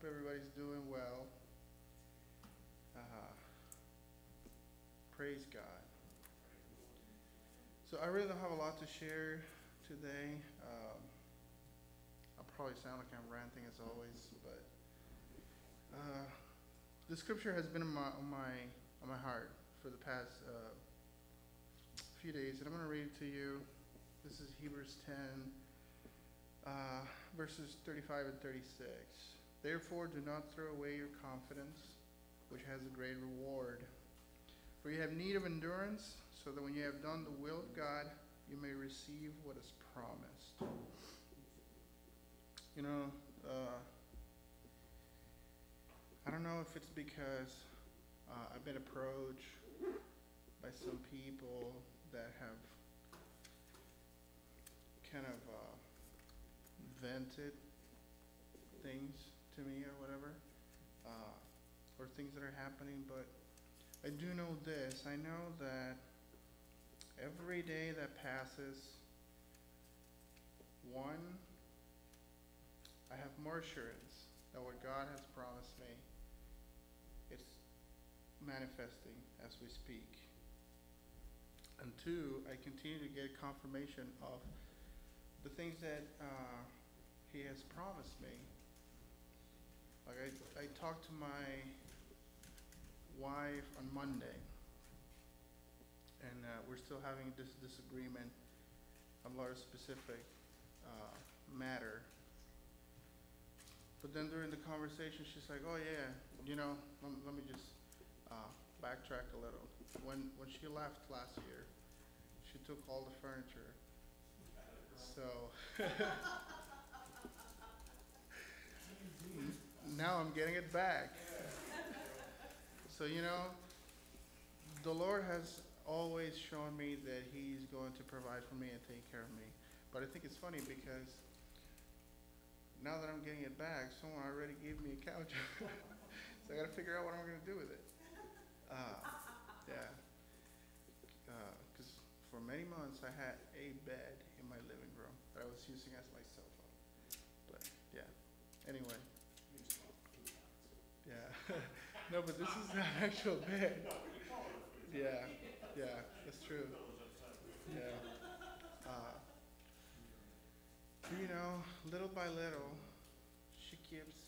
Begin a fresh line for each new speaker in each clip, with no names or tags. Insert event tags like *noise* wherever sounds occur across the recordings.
hope everybody's doing well. Uh, praise God. So I really don't have a lot to share today. Um, I'll probably sound like I'm ranting as always, but uh, the scripture has been on my on my on my heart for the past uh, few days, and I'm going to read it to you. This is Hebrews 10, uh, verses 35 and 36. Therefore, do not throw away your confidence, which has a great reward. For you have need of endurance, so that when you have done the will of God, you may receive what is promised. You know, uh, I don't know if it's because uh, I've been approached by some people that have kind of uh, vented things to me or whatever, uh, or things that are happening, but I do know this. I know that every day that passes, one, I have more assurance that what God has promised me, it's manifesting as we speak. And two, I continue to get confirmation of the things that uh, He has promised me. Like I, I talked to my wife on Monday, and uh, we're still having this disagreement on a specific uh, matter. But then during the conversation, she's like, "Oh yeah, you know, let, let me just uh, backtrack a little. When when she left last year, she took all the furniture. So *laughs* now I'm getting it back. So you know, the Lord has always shown me that He's going to provide for me and take care of me. But I think it's funny because now that I'm getting it back, someone already gave me a couch. *laughs* so I got to figure out what I'm going to do with it. Uh, yeah. Because for many months I had a bed in my living room that I was using as my sofa. But yeah. Anyway. Yeah. No, but this is not actual bed. Yeah. Yeah. That's true. Yeah. Uh, you know, little by little, she keeps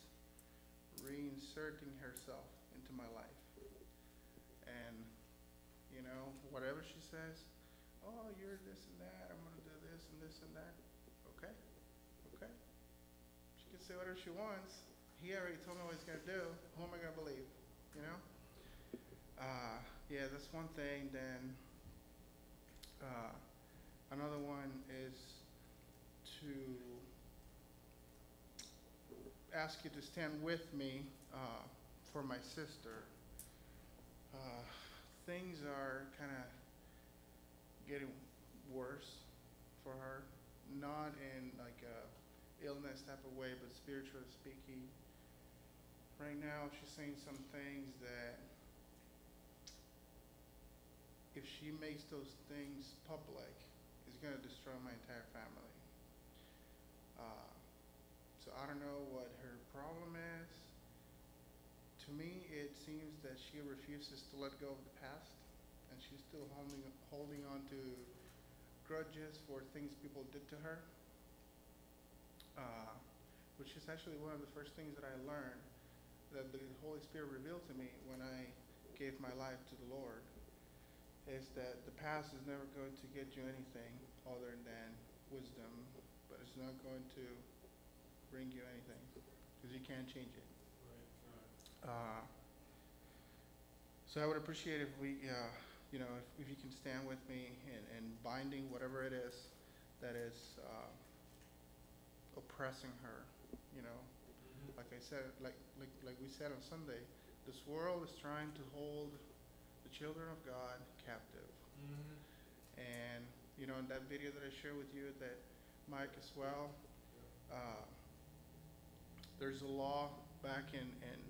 reinserting herself into my life. And, you know, whatever she says, oh, you're this and that, I'm going to do this and this and that. Okay, okay. She can say whatever she wants. He already told me what he's going to do. Who am I going to believe? You know? Uh, yeah, that's one thing. Then uh, another one is to ask you to stand with me uh, for my sister. Uh, things are kind of getting worse for her, not in like a illness type of way, but spiritually speaking. Right now, she's saying some things that if she makes those things public, it's going to destroy my entire family. Uh, so I don't know what her problem is. To me, it seems that she refuses to let go of the past, and she's still holding holding on to grudges for things people did to her. Uh, which is actually one of the first things that I learned that the Holy Spirit revealed to me when I gave my life to the Lord is that the past is never going to get you anything other than wisdom, but it's not going to bring you anything because you can't change it. Uh, so I would appreciate if we, uh, you know, if, if you can stand with me in, in binding whatever it is that is uh, oppressing her, you know. Like I said, like, like, like we said on Sunday, this world is trying to hold the children of God captive. And, you know, in that video that I shared with you that Mike as well, uh, there's a law back in, in,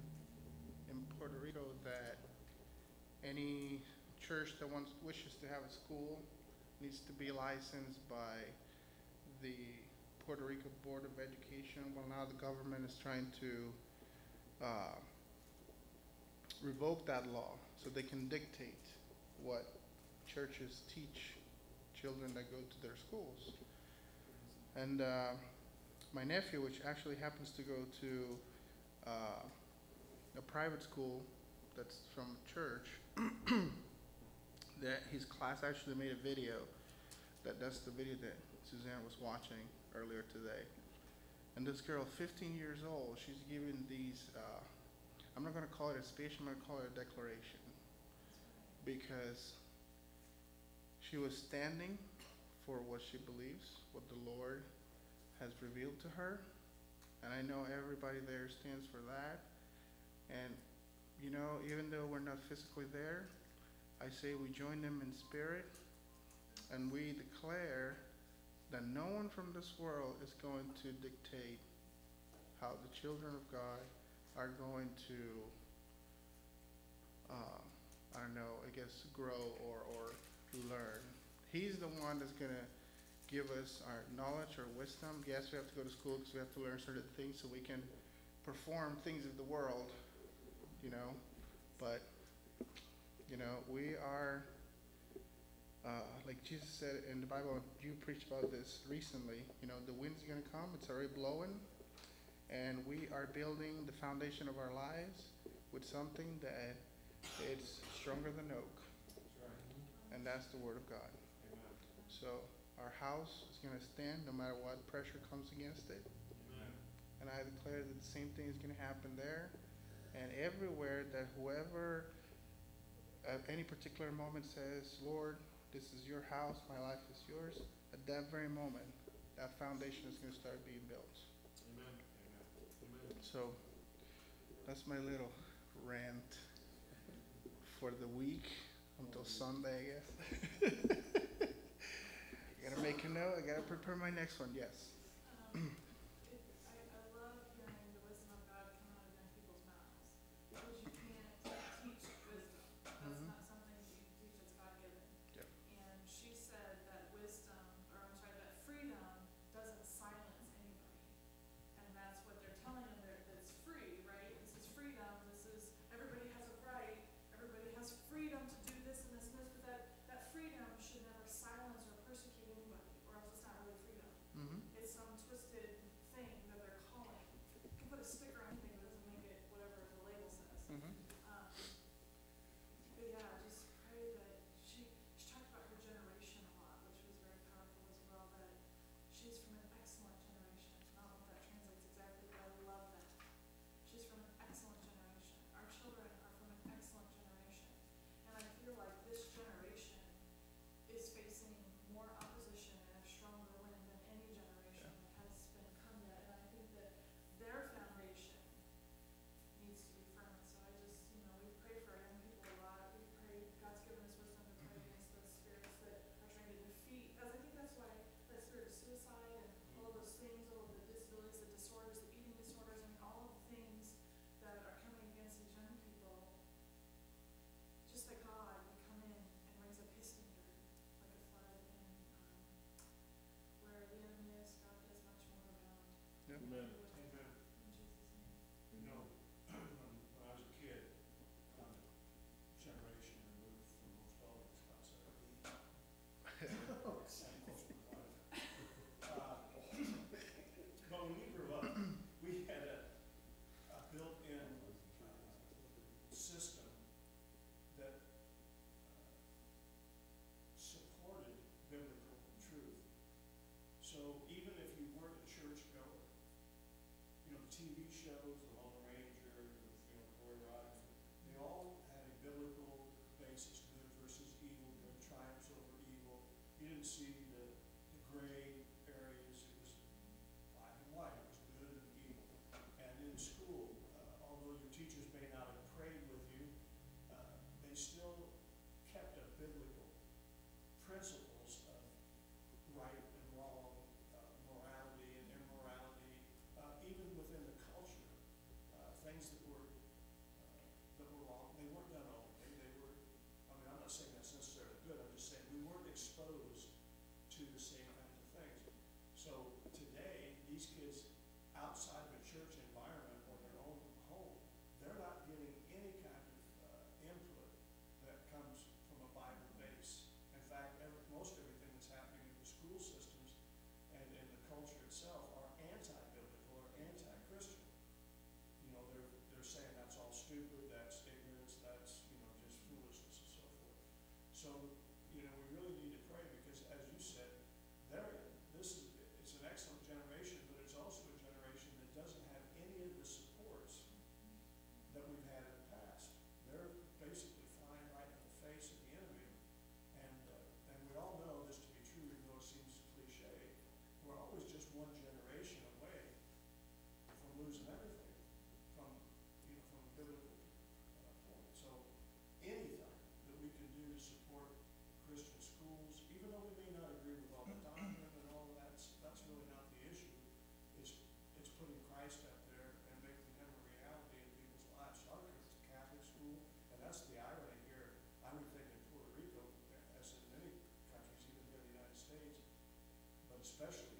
in Puerto Rico that any church that wants, wishes to have a school needs to be licensed by the Puerto Rico Board of Education. Well, now the government is trying to uh, revoke that law so they can dictate what churches teach children that go to their schools. And uh, my nephew, which actually happens to go to uh, a private school that's from church, *clears throat* that his class actually made a video. That that's the video that Suzanne was watching earlier today. And this girl, 15 years old, she's giving these. Uh, I'm not going to call it a speech. I'm going to call it a declaration because she was standing for what she believes, what the Lord has revealed to her. And I know everybody there stands for that. And, you know, even though we're not physically there, I say we join them in spirit and we declare that no one from this world is going to dictate how the children of God are going to, uh, I don't know, I guess, grow or, or learn. He's the one that's going to give us our knowledge or wisdom. Yes, we have to go to school because we have to learn certain things so we can perform things of the world, you know. But, you know, we are, like Jesus said in the Bible, you preached about this recently, you know, the wind's going to come, it's already blowing, and we are building the foundation of our lives with something that it's stronger than oak, and that's the Word of God. So our house is going to stand no matter what pressure comes against it. And I declare that the same thing is going to happen there. And everywhere that whoever at any particular moment says, Lord, this is your house, my life is yours, at that very moment, that foundation is going to start being built.
Amen. Amen.
So that's my little rant for the week until Sunday, I guess. *laughs* I gotta make a note. I gotta prepare my next one. Yes. *clears throat*
So special.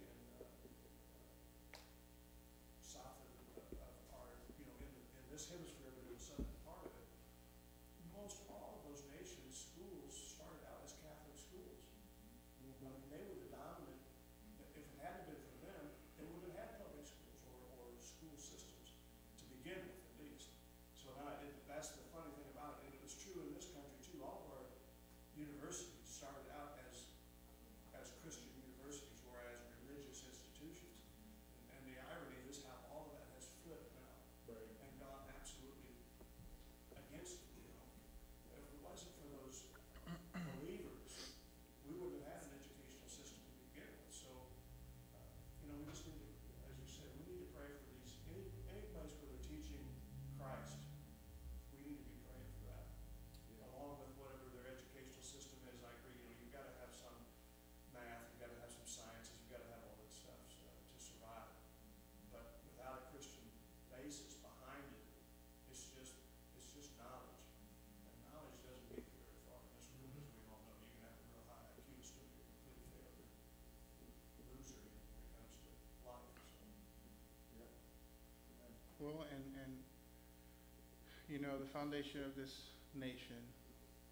know, the
foundation of this nation,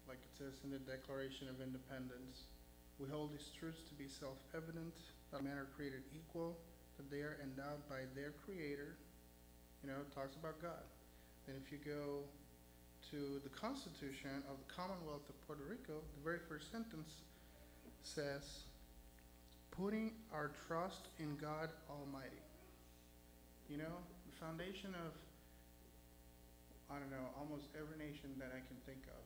like it says in the Declaration of Independence. We hold these truths to be self-evident, that men are created equal, that they are endowed by their creator. You know, it talks about God. Then if you go to the Constitution of the Commonwealth of Puerto Rico, the very first sentence says, putting our trust in God Almighty. You know, the foundation of I don't know, almost every nation that I can think of.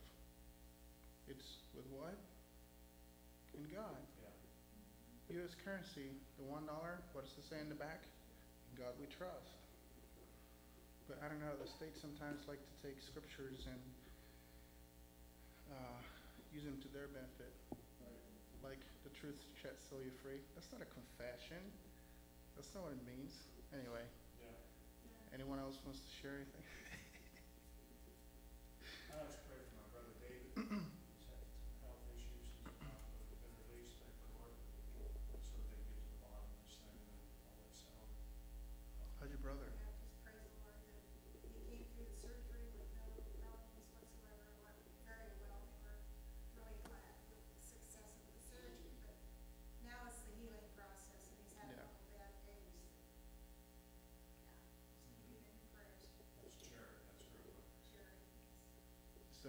It's with what? In God.
Yeah.
U.S. currency, the one dollar. What does it say in the back? In God we trust. But I don't know. The states sometimes like to take scriptures and uh, use them to their benefit. Right. Like the truth shall set you free. That's not a confession. That's not what it means. Anyway.
Yeah.
Anyone else wants to share anything? *laughs*
Nice.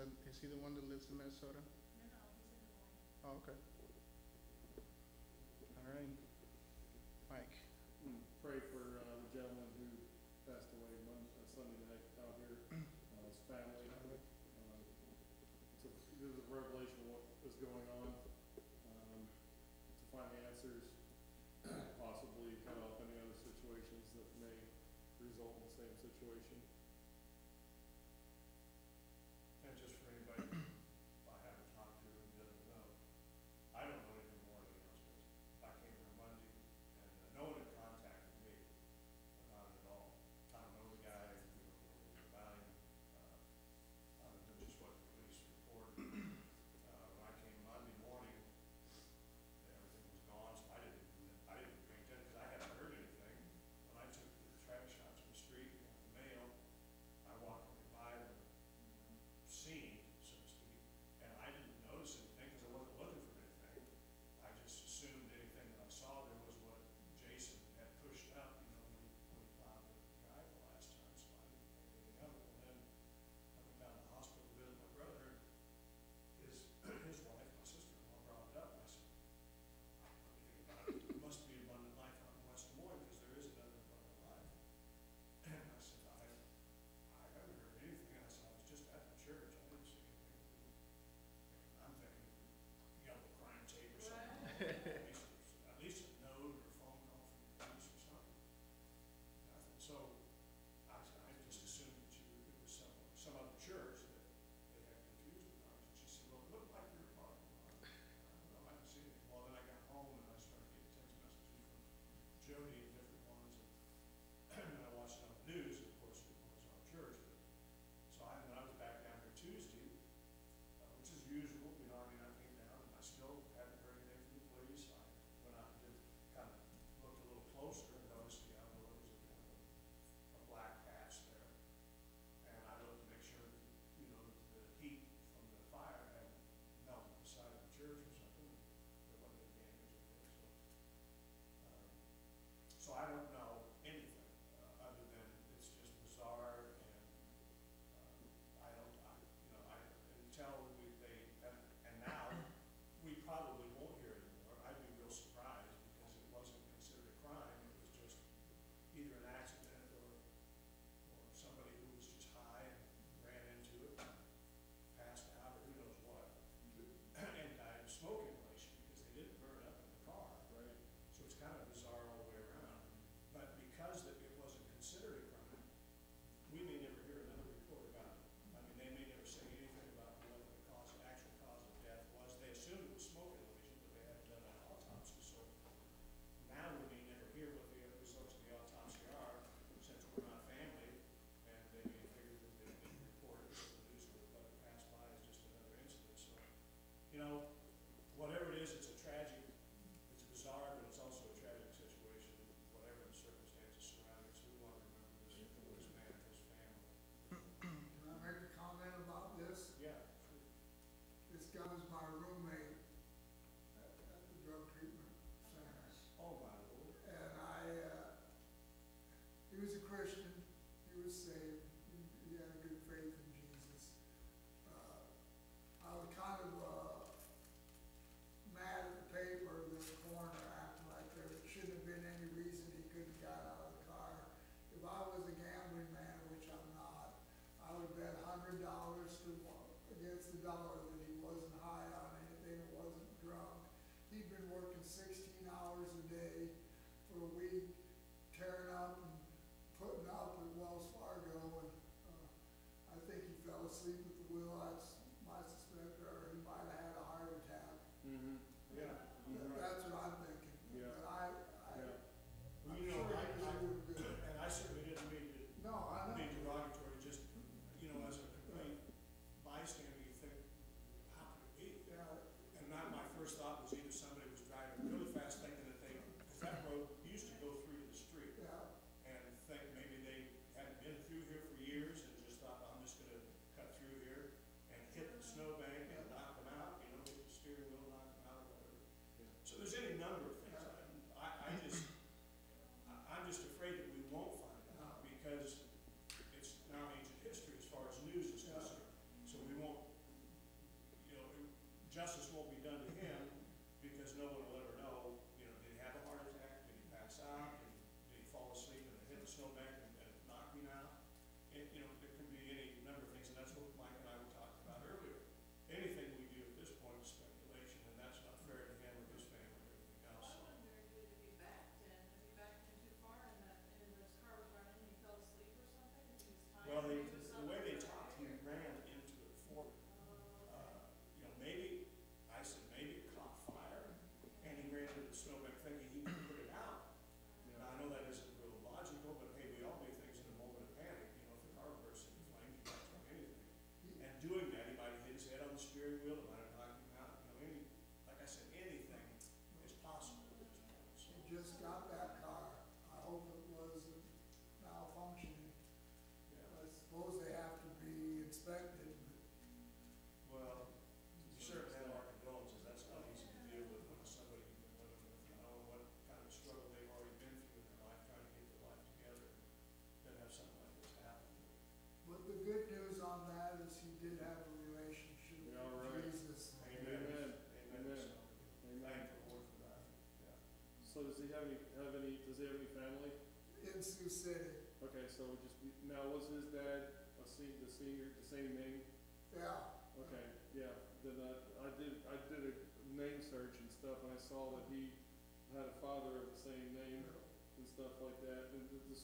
that,
is he the one that lives in Minnesota?
No, no, he's in Hawaii.
Oh, okay. All right. Mike?
Hmm, pray for uh, the gentleman who passed away Monday, uh, Sunday night out here, *clears throat* uh, his family. Uh, to, give a revelation of what was going on, um, to find the answers, *clears throat* possibly cut off any other situations that may result in the same situation.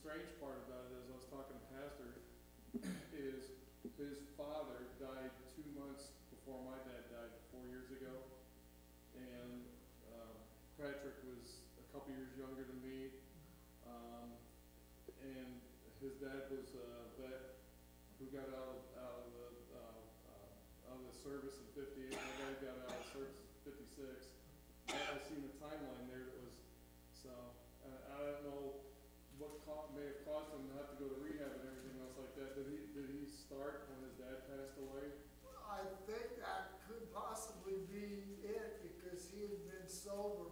strange part about it is I was talking to Pastor, is his father died two months before my dad died four years ago, and um, Patrick was a couple years younger than me, um, and his dad was a vet who got out of, out of the uh, uh, out of the service in '58. My dad got out of service in
'56. soul were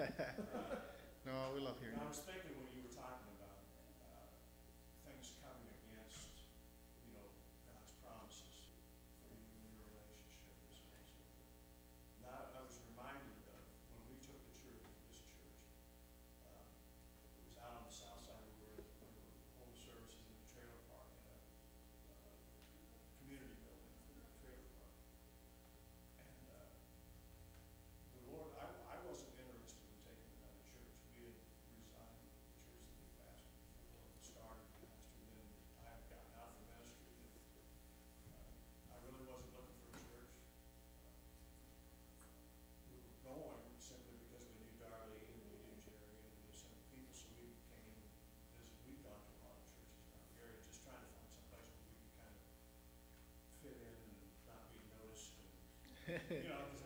*laughs*
no, we love hearing.
I
you *laughs*
know,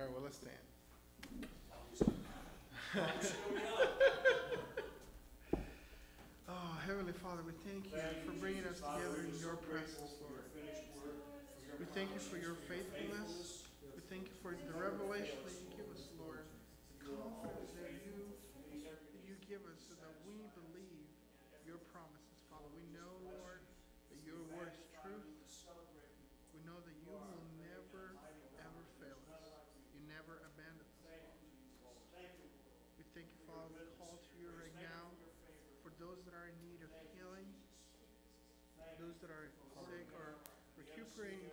All right, well, let's stand. *laughs* oh, Heavenly Father, we thank you for bringing us together in your presence, Lord. We thank you for your faithfulness. We thank you for the revelation that you those that are in need of healing, those that are sick or recuperating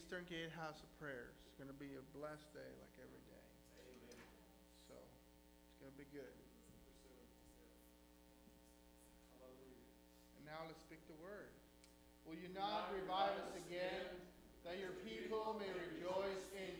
Eastern Gate House of Prayer. It's going to be a blessed day like every day. Amen. So it's going to be good. And now let's speak the word. Will you not revive us again that your people may rejoice in you?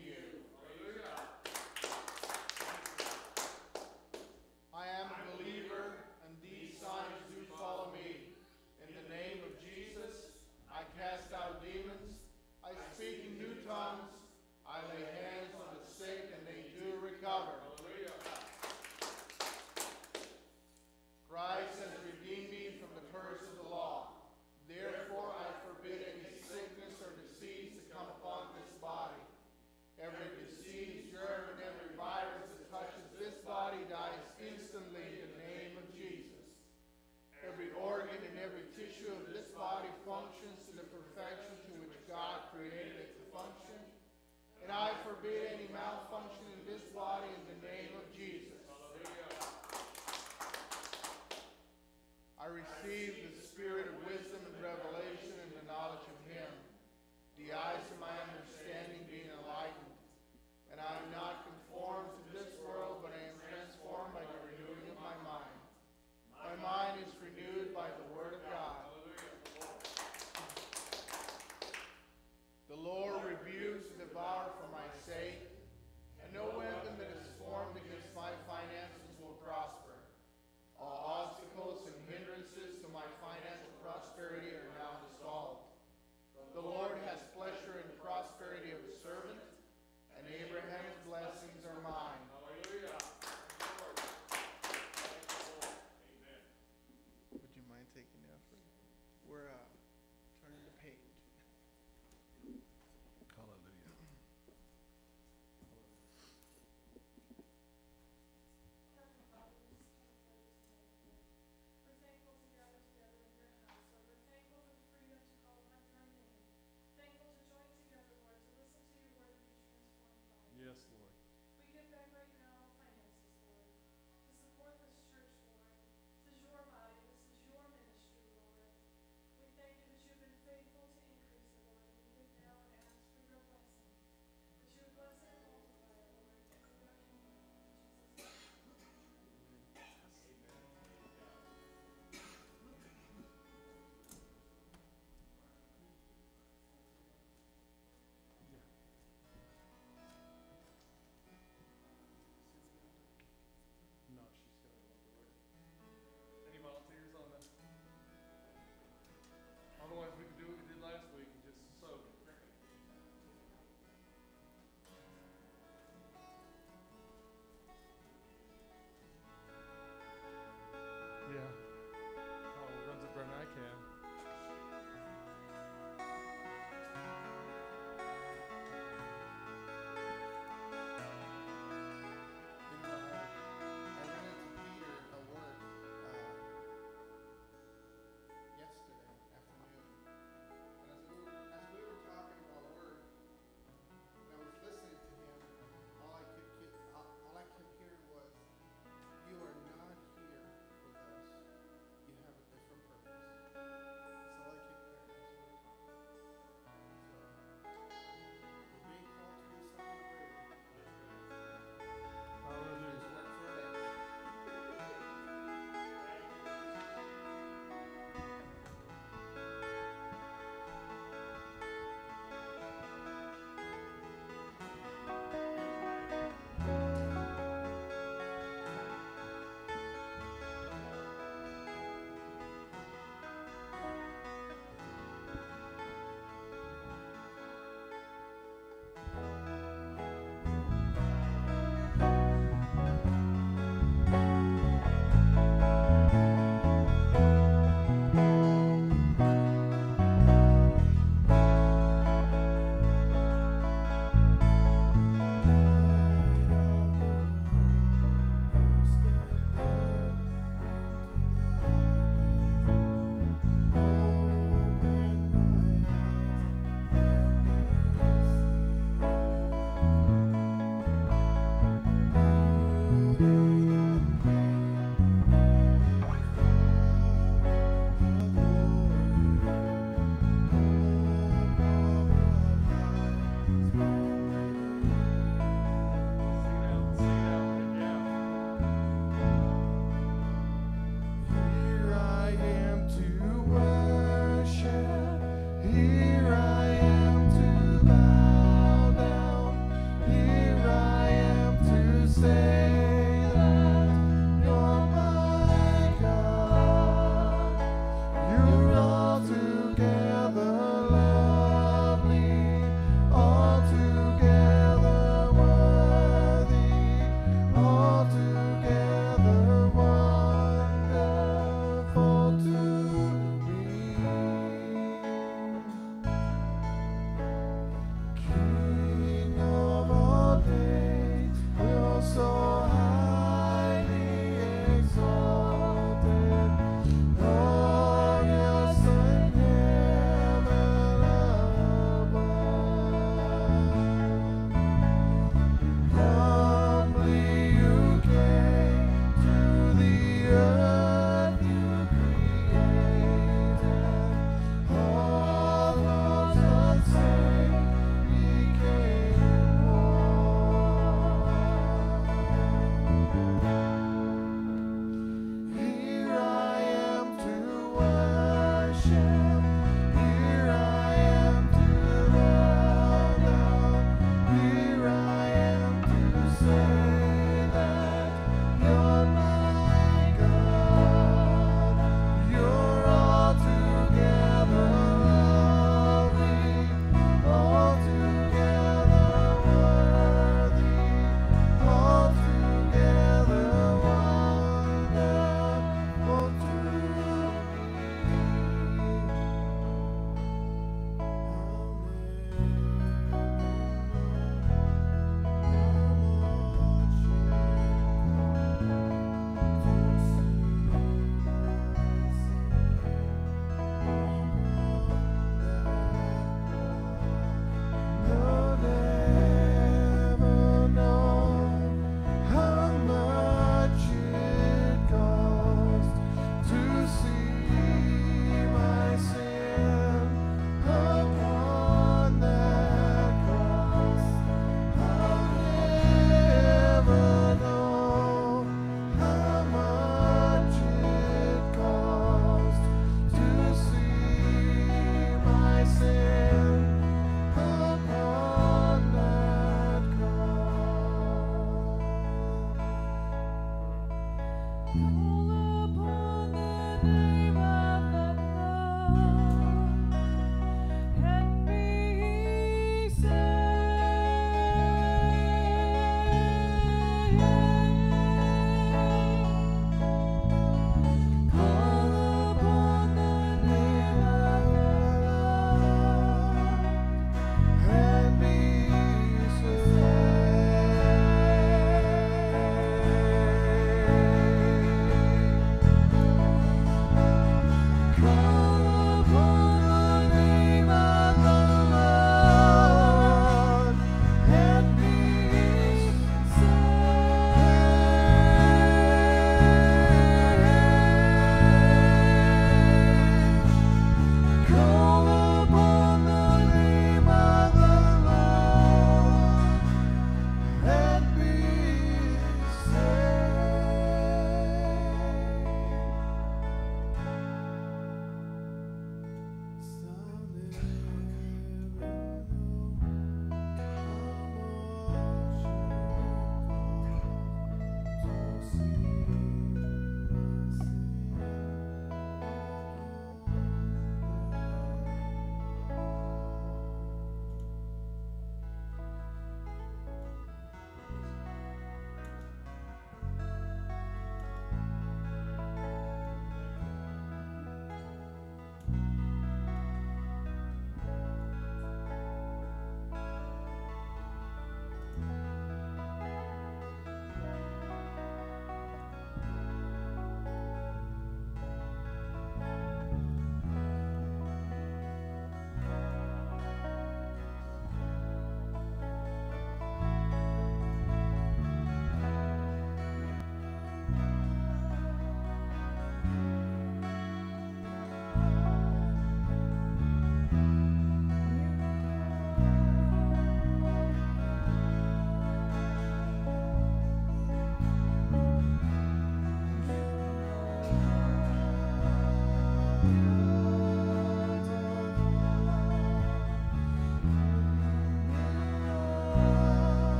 Call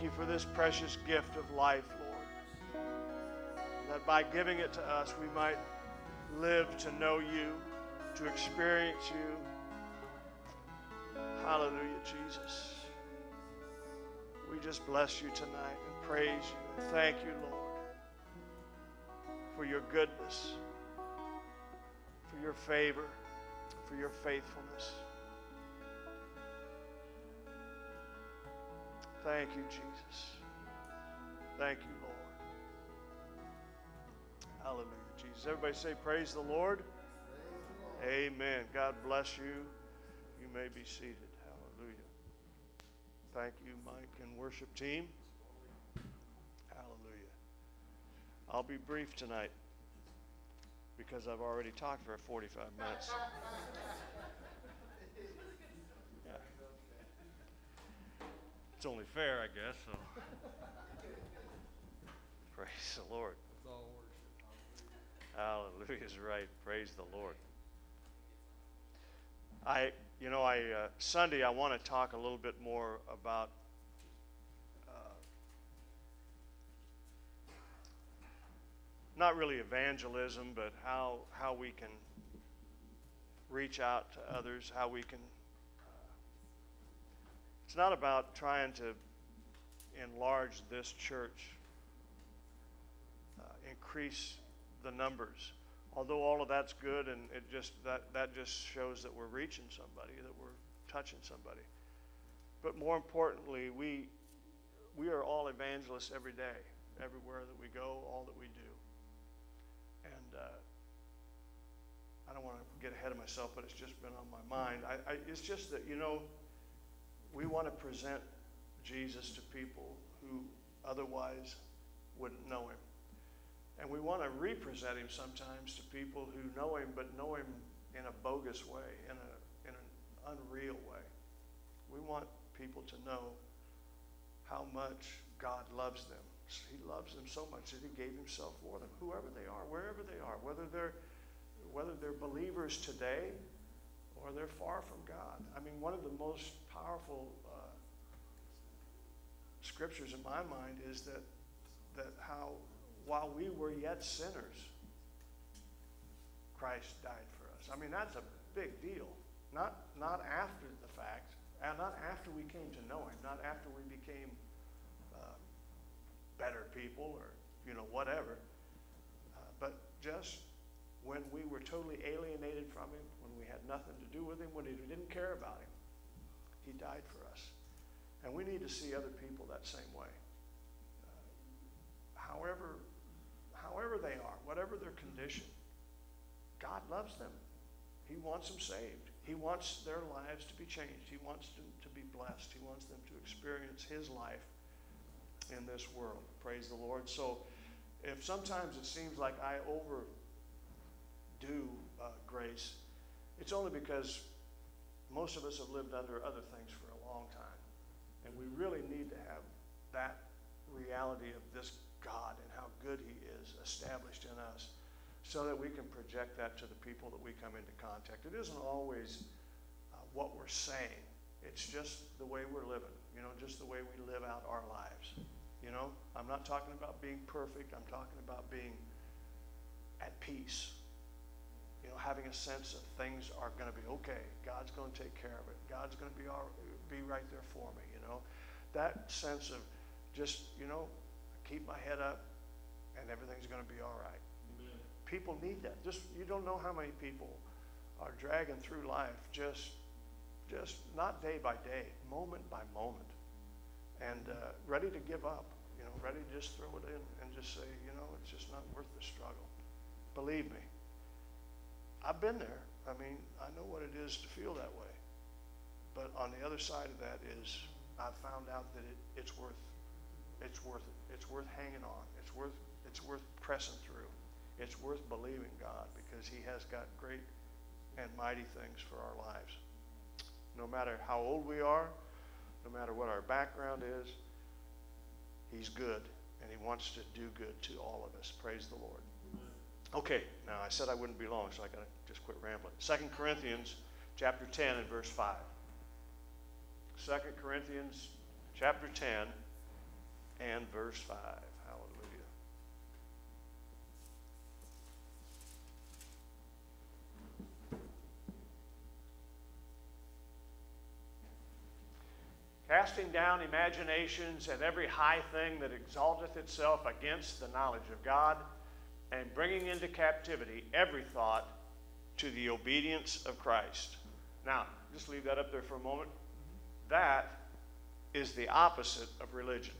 Thank you for this precious gift of life, Lord. That by giving it to us, we might live to know you, to experience you. Hallelujah, Jesus. We just bless you tonight and praise you and thank you, Lord, for your goodness, for your favor, for your faithfulness. Thank you, Jesus. Thank you, Lord. Hallelujah, Jesus. Everybody say, Praise the Lord. Amen. God bless you. You may be seated. Hallelujah. Thank you, Mike and worship team. Hallelujah. I'll be brief tonight because I've already talked for 45 minutes. Yeah. It's only fair, I guess. So. *laughs* Praise the Lord. Hallelujah is right. Praise the Lord. I, you know, I uh, Sunday I want to talk a little bit more about uh, not really evangelism, but how how we can reach out to others, how we can. It's not about trying to enlarge this church, uh, increase the numbers. Although all of that's good, and it just that that just shows that we're reaching somebody, that we're touching somebody. But more importantly, we we are all evangelists every day, everywhere that we go, all that we do. And uh, I don't want to get ahead of myself, but it's just been on my mind. I, I, it's just that you know, we want to present Jesus to people who otherwise wouldn't know him. And we want to represent him sometimes to people who know him, but know him in a bogus way, in, a, in an unreal way. We want people to know how much God loves them. He loves them so much that he gave himself for them, whoever they are, wherever they are, whether they're, whether they're believers today or they're far from God. I mean, one of the most powerful uh, scriptures in my mind is that, that how while we were yet sinners, Christ died for us. I mean, that's a big deal. Not, not after the fact, and not after we came to know Him, not after we became uh, better people or, you know, whatever, uh, but just when we were totally alienated from Him, when we had nothing to do with Him, when we didn't care about Him, He died for us. And we need to see other people that same way. Uh, however however they are, whatever their condition, God loves them. He wants them saved. He wants their lives to be changed. He wants them to be blessed. He wants them to experience His life in this world. Praise the Lord. So, if sometimes it seems like I overdo uh, grace, it's only because most of us have lived under other things for a long time. And we really need to have that reality of this God and how good He is established in us so that we can project that to the people that we come into contact. It isn't always uh, what we're saying, it's just the way we're living, you know, just the way we live out our lives. You know, I'm not talking about being perfect, I'm talking about being at peace. You know, having a sense that things are going to be okay. God's going to take care of it. God's going to be all, be right there for me. You know, that sense of just you know keep my head up, and everything's going to be all right.
Amen.
People need that. Just you don't know how many people are dragging through life just, just not day by day, moment by moment, and uh, ready to give up. You know, ready to just throw it in and just say, you know, it's just not worth the struggle. Believe me, I've been there. I mean, I know what it is to feel that way. But on the other side of that is, I've found out that it, it's worth, it's worth it. It's worth hanging on. It's worth, it's worth pressing through. It's worth believing God because He has got great and mighty things for our lives. No matter how old we are, no matter what our background is, He's good and He wants to do good to all of us. Praise the Lord. Okay, now I said I wouldn't be long, so I got to just quit rambling. Second Corinthians chapter 10 and verse 5. Second Corinthians chapter 10 and verse 5. Hallelujah. Casting down imaginations and every high thing that exalteth itself against the knowledge of God, and bringing into captivity every thought to the obedience of Christ. Now, just leave that up there for a moment. That is the opposite of religion.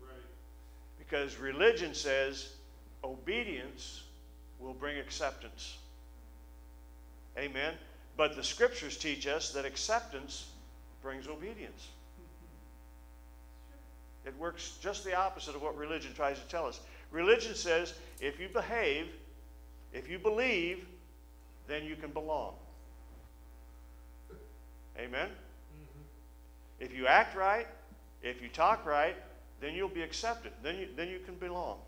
Right.
Because religion says obedience will bring acceptance. Amen. But the scriptures teach us that acceptance brings obedience. *laughs* It works just the opposite of what religion tries to tell us. Religion says if you behave, if you believe, then you can belong. Amen? Mm-hmm. If you act right, if you talk right, then you'll be accepted. Then you, then you can belong.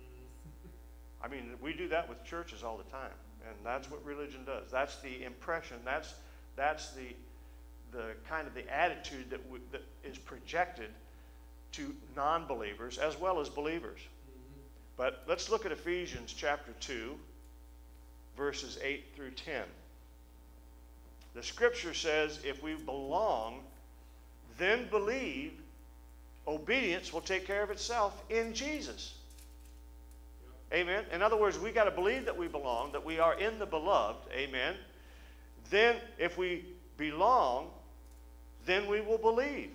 Mm-hmm. I mean, we do that with churches all the time, and that's what religion does. That's the impression. That's that's the the kind of the attitude that, w- that is projected to non-believers as well as believers. But let's look at Ephesians chapter 2, verses 8 through 10. The scripture says if we belong, then believe, obedience will take care of itself in Jesus. Amen. In other words, we got to believe that we belong, that we are in the beloved. Amen. Then, if we belong, then we will believe.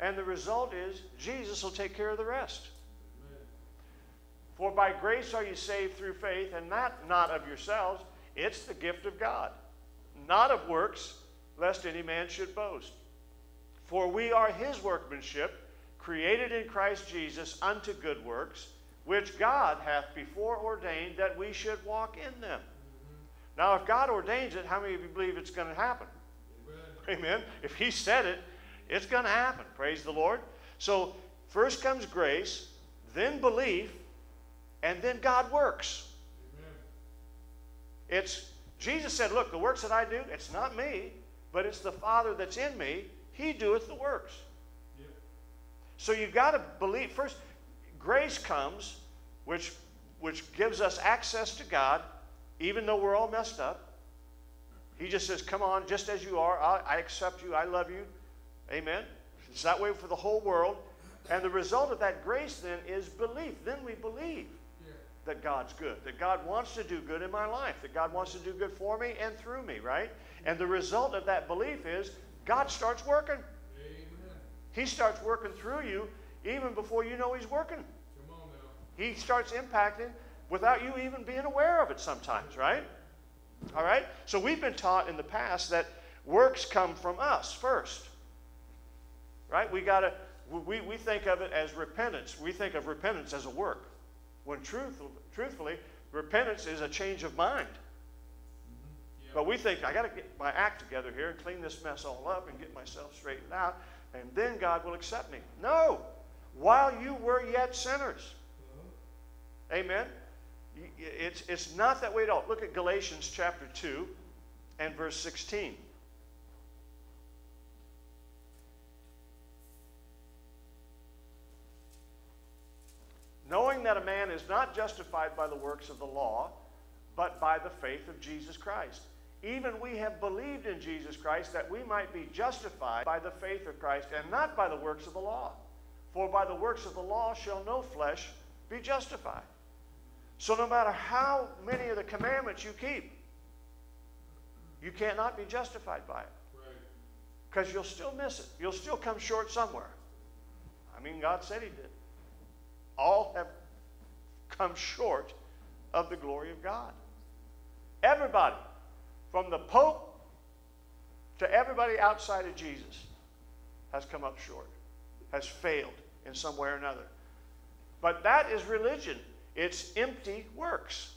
And the result is Jesus will take care of the rest. For by grace are you saved through faith, and that not of yourselves. It's the gift of God, not of works, lest any man should boast. For we are his workmanship, created in Christ Jesus unto good works, which God hath before ordained that we should walk in them. Now, if God ordains it, how many of you believe it's going to happen? Amen. If He said it, it's going to happen. Praise the Lord. So, first comes grace, then belief, and then God works. It's Jesus said, Look, the works that I do, it's not me, but it's the Father that's in me. He doeth the works. So you've got to believe. First, grace comes, which, which gives us access to God, even though we're all messed up. He just says, Come on, just as you are. I, I accept you. I love you. Amen. It's that way for the whole world. And the result of that grace then is belief. Then we believe that God's good, that God wants to do good in my life, that God wants to do good for me and through me, right? And the result of that belief is God starts working.
Amen.
He starts working through you even before you know He's working. He starts impacting without you even being aware of it sometimes, right? All right? So we've been taught in the past that works come from us first. Right? We got to we, we think of it as repentance. We think of repentance as a work. When truth, truthfully, repentance is a change of mind. Mm-hmm. But we think, I got to get my act together here and clean this mess all up and get myself straightened out, and then God will accept me. No. While you were yet sinners. Uh-huh. Amen. Y- y- It's, it's not that way at all. Look at Galatians chapter 2 and verse 16. Knowing that a man is not justified by the works of the law, but by the faith of Jesus Christ. Even we have believed in Jesus Christ that we might be justified by the faith of Christ and not by the works of the law. For by the works of the law shall no flesh be justified. So no matter how many of the commandments you keep, you cannot be justified by it
Right.
because you'll still miss it. You'll still come short somewhere. I mean, God said He did. All have come short of the glory of God. Everybody, from the Pope to everybody outside of Jesus, has come up short, has failed in some way or another. But that is religion. It's empty works.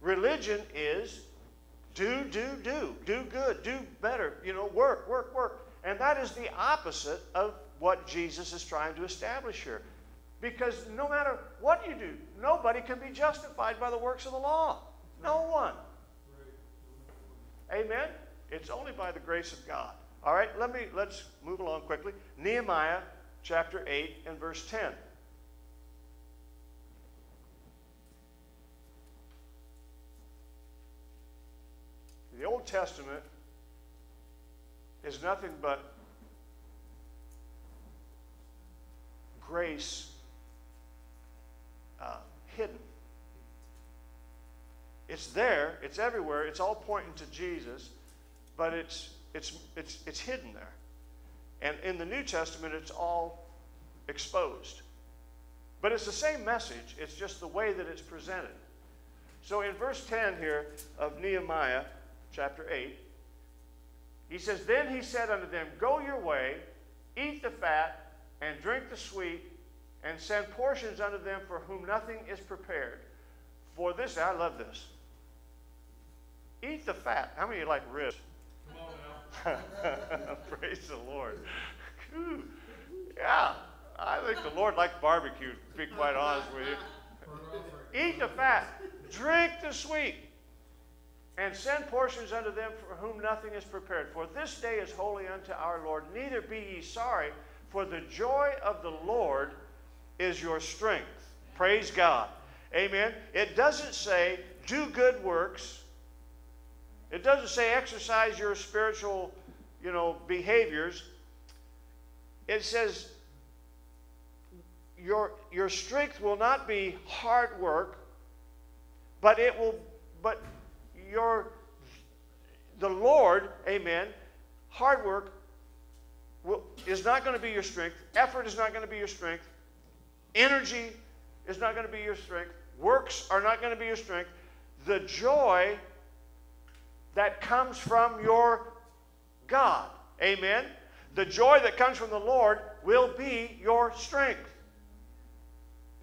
Religion is do, do, do, do good, do better, you know, work, work, work. And that is the opposite of what Jesus is trying to establish here. Because no matter what you do, nobody can be justified by the works of the law. No one. Amen? It's only by the grace of God. All right, let me let's move along quickly. Nehemiah chapter 8 and verse 10. The Old Testament is nothing but grace uh, hidden. It's there, it's everywhere, it's all pointing to Jesus, but it's, it's, it's, it's hidden there. And in the New Testament, it's all exposed. But it's the same message, it's just the way that it's presented. So in verse 10 here of Nehemiah chapter 8, he says, Then he said unto them, Go your way, eat the fat, and drink the sweet, and send portions unto them for whom nothing is prepared. For this, I love this. Eat the fat. How many like ribs?
Come on now.
Praise the Lord. *laughs* Yeah, I think the Lord likes barbecue, to be quite honest with you. Eat the fat, drink the sweet, and send portions unto them for whom nothing is prepared. For this day is holy unto our Lord. Neither be ye sorry, for the joy of the Lord is your strength. Praise God. Amen. It doesn't say do good works. It doesn't say exercise your spiritual, you know, behaviors. It says your, your strength will not be hard work, but it will, but your, the Lord, amen, hard work will, is not going to be your strength. Effort is not going to be your strength. Energy is not going to be your strength. Works are not going to be your strength. The joy that comes from your God, amen, the joy that comes from the Lord will be your strength.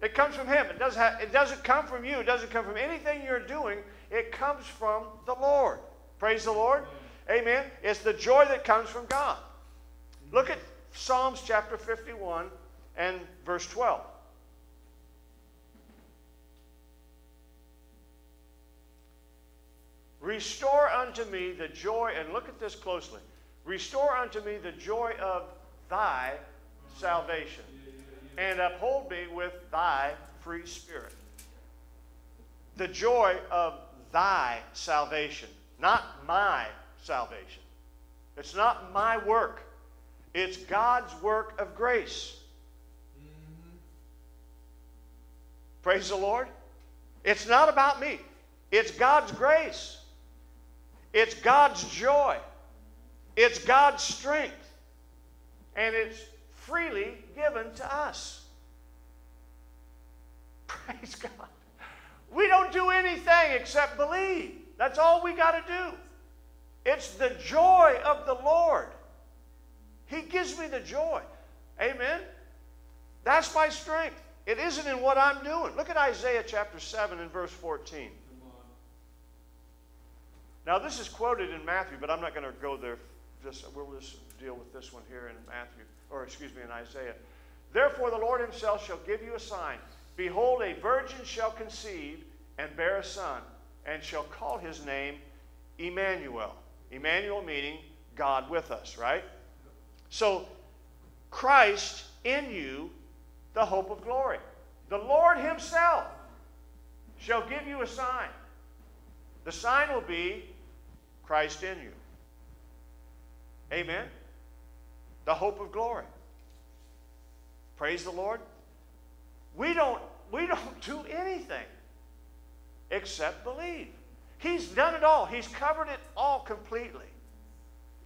It comes from Him. It doesn't, have, it doesn't come from you. It doesn't come from anything you're doing. It comes from the Lord. Praise the Lord. Amen. It's the joy that comes from God. Look at Psalms chapter 51 and verse 12. Restore unto me the joy, and look at this closely. Restore unto me the joy of thy salvation, and uphold me with thy free spirit. The joy of thy salvation, not my salvation. It's not my work, it's God's work of grace. Praise the Lord. It's not about me, it's God's grace. It's God's joy. It's God's strength. And it's freely given to us. *laughs* Praise God. We don't do anything except believe. That's all we got to do. It's the joy of the Lord. He gives me the joy. Amen. That's my strength. It isn't in what I'm doing. Look at Isaiah chapter 7 and verse 14. Now, this is quoted in Matthew, but I'm not going to go there. Just we'll just deal with this one here in Matthew, or excuse me, in Isaiah. Therefore, the Lord Himself shall give you a sign. Behold, a virgin shall conceive and bear a son, and shall call his name Emmanuel. Emmanuel meaning God with us, right? So, Christ in you, the hope of glory. The Lord Himself shall give you a sign. The sign will be Christ in you. Amen. The hope of glory. Praise the Lord. We don't we don't do anything except believe. He's done it all. He's covered it all completely.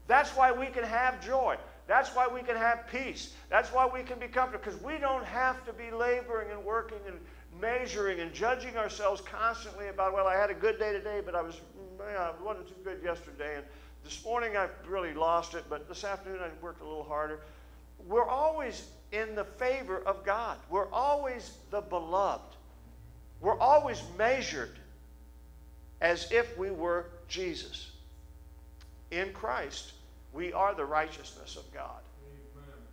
That's why we can have joy. That's why we can have peace. That's why we can be comfortable because we don't have to be laboring and working and measuring and judging ourselves constantly about, well, I had a good day today, but I was yeah, it wasn't too good yesterday, and this morning I really lost it, but this afternoon I worked a little harder. We're always in the favor of God. We're always the beloved. We're always measured as if we were Jesus. In Christ, we are the righteousness of God.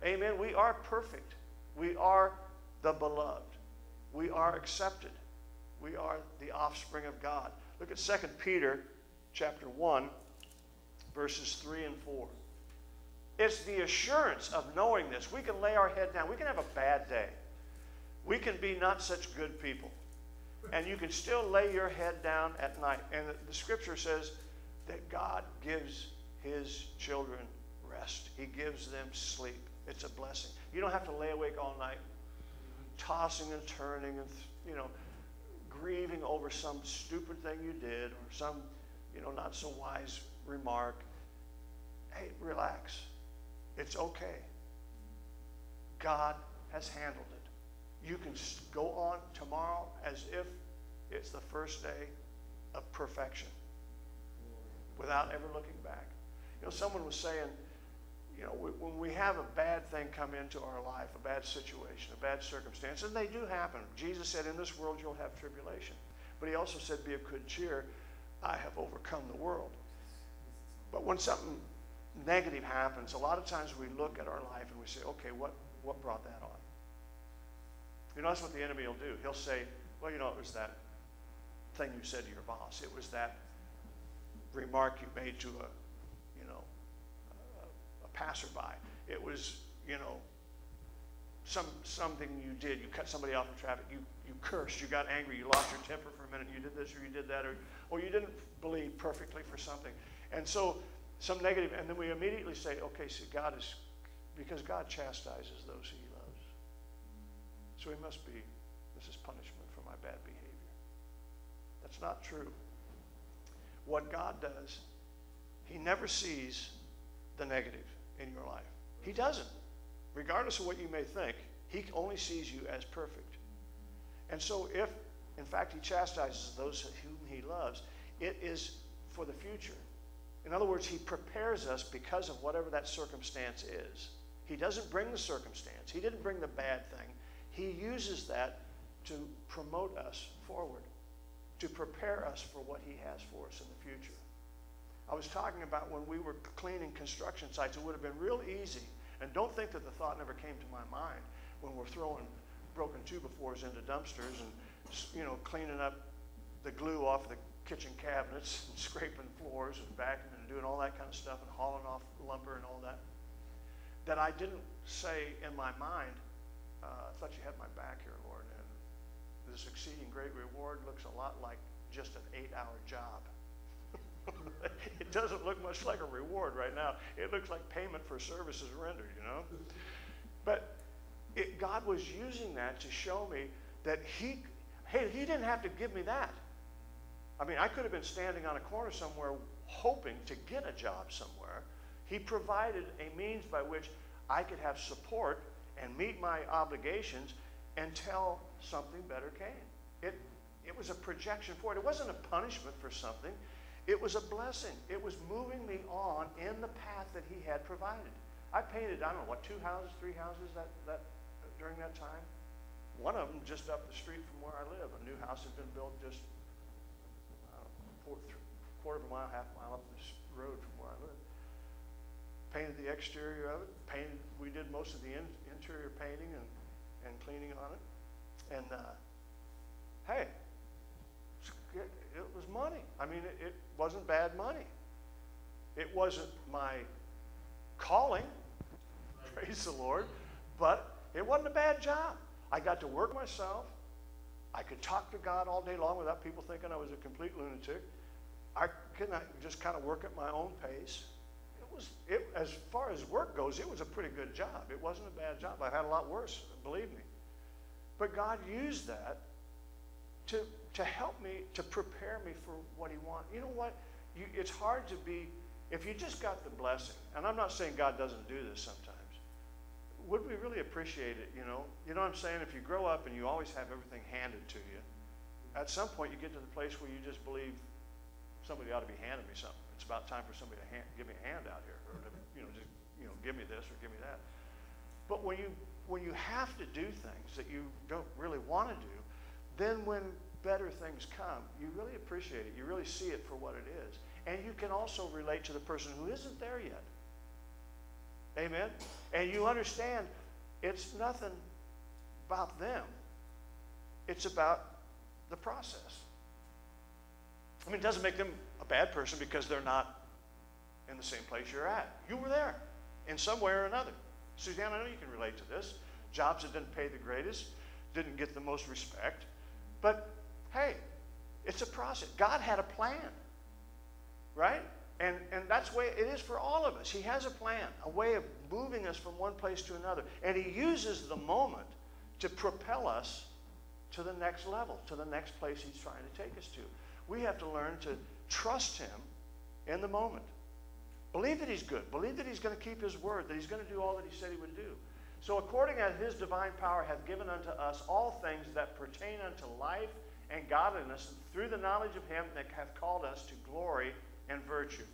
Amen. We are perfect. We are the beloved. We are accepted. We are the offspring of God. Look at 2 Peter chapter 1 verses 3 and 4. It's the assurance of knowing this. We can lay our head down. We can have a bad day. We can be not such good people. And you can still lay your head down at night. And the, scripture says that God gives his children rest, He gives them sleep. It's a blessing. You don't have to lay awake all night, tossing and turning and, you know, grieving over some stupid thing you did or some, you know, not so wise remark. Hey, relax. It's okay. God has handled it. You can go on tomorrow as if it's the first day of perfection without ever looking back. You know, someone was saying, you know, when we have a bad thing come into our life, a bad situation, a bad circumstance, and they do happen. Jesus said, In this world you'll have tribulation. But he also said, Be of good cheer. I have overcome the world. But when something negative happens, a lot of times we look at our life and we say, okay, what, what brought that on? You know, that's what the enemy will do. He'll say, well, you know, it was that thing you said to your boss. It was that remark you made to a, you know, a, a passerby. It was, you know, some something you did. You cut somebody off in traffic. You you cursed. You got angry. You lost your temper minute. You did this or you did that, or or you didn't believe perfectly for something. And so some negative, and then we immediately say, okay, see, God is, because God chastises those he loves. So he must be, this is punishment for my bad behavior. That's not true. What God does, he never sees the negative in your life. He doesn't. Regardless of what you may think, he only sees you as perfect. And so if, in fact, he chastises those whom he loves, it is for the future. In other words, he prepares us because of whatever that circumstance is. He doesn't bring the circumstance, he didn't bring the bad thing. He uses that to promote us forward, to prepare us for what he has for us in the future. I was talking about when we were cleaning construction sites, it would have been real easy. And don't think that the thought never came to my mind when we're throwing broken two-by-fours into dumpsters and you know cleaning up the glue off the kitchen cabinets and *laughs* scraping floors and vacuuming and doing all that kind of stuff and hauling off lumber and all that, that I didn't say in my mind, uh, I thought you had my back here, Lord, and this exceeding great reward looks a lot like just an eight-hour job. *laughs* it doesn't look much like a reward right now. It looks like payment for services rendered, you know? But it, God was using that to show me that He, hey, He didn't have to give me that. I mean, I could have been standing on a corner somewhere hoping to get a job somewhere. He provided a means by which I could have support and meet my obligations until something better came. It, it was a projection for it. It wasn't a punishment for something. It was a blessing. It was moving me on in the path that he had provided. I painted, I don't know, what, two houses, three houses that, that, during that time? One of them just up the street from where I live. A new house had been built just quarter of a mile, half a mile up this road from where I live. Painted the exterior of it. Painted. We did most of the in, interior painting and, and cleaning on it. And uh, hey, it, it, was money. I mean, it, it wasn't bad money. It wasn't my calling. *laughs* Praise the Lord. But it wasn't a bad job. I got to work myself. I could talk to God all day long without people thinking I was a complete lunatic. I could not just kind of work at my own pace. It was, it, as far as work goes, it was a pretty good job. It wasn't a bad job. I've had a lot worse, believe me. But God used that to, to help me, to prepare me for what He wants. You know what? You, it's hard to be, if you just got the blessing, and I'm not saying God doesn't do this sometimes, would we really appreciate it, you know? You know what I'm saying? If you grow up and you always have everything handed to you, at some point you get to the place where you just believe somebody ought to be handing me something. It's about time for somebody to hand, give me a hand out here, or to, you know, just, you know, give me this or give me that. But when you, when you have to do things that you don't really want to do, then when better things come, you really appreciate it. You really see it for what it is. And you can also relate to the person who isn't there yet. Amen? And you understand it's nothing about them, it's about the process. I mean, it doesn't make them a bad person because they're not in the same place you're at. You were there in some way or another. Suzanne, I know you can relate to this. Jobs that didn't pay the greatest, didn't get the most respect. But hey, it's a process. God had a plan, right? And, and that's the way it is for all of us. He has a plan, a way of moving us from one place to another. And He uses the moment to propel us to the next level, to the next place He's trying to take us to. We have to learn to trust Him in the moment. Believe that He's good. Believe that He's going to keep His word, that He's going to do all that He said He would do. So, according as His divine power hath given unto us all things that pertain unto life and godliness, through the knowledge of Him that hath called us to glory and virtue,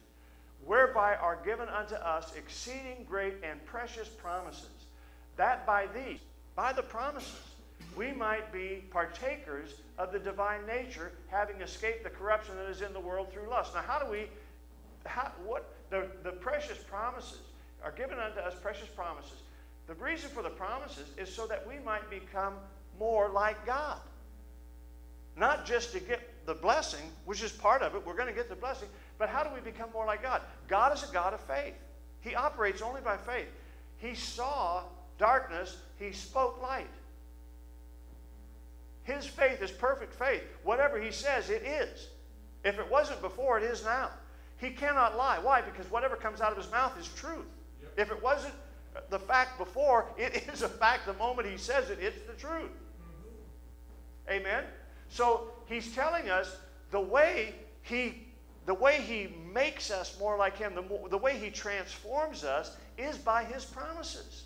whereby are given unto us exceeding great and precious promises, that by these, by the promises, we might be partakers of the divine nature, having escaped the corruption that is in the world through lust. Now, how do we, how, what, the, the precious promises are given unto us, precious promises. The reason for the promises is so that we might become more like God. Not just to get the blessing, which is part of it, we're going to get the blessing, but how do we become more like God? God is a God of faith. He operates only by faith. He saw darkness, he spoke light. His faith is perfect faith. Whatever he says, it is. If it wasn't before, it is now. He cannot lie. Why? Because whatever comes out of his mouth is truth.
Yep.
If it wasn't the fact before, *laughs* it is a fact the moment he says it, it's the truth. Mm-hmm. Amen? So he's telling us the way he the way he makes us more like him, the, more, the way he transforms us is by his promises.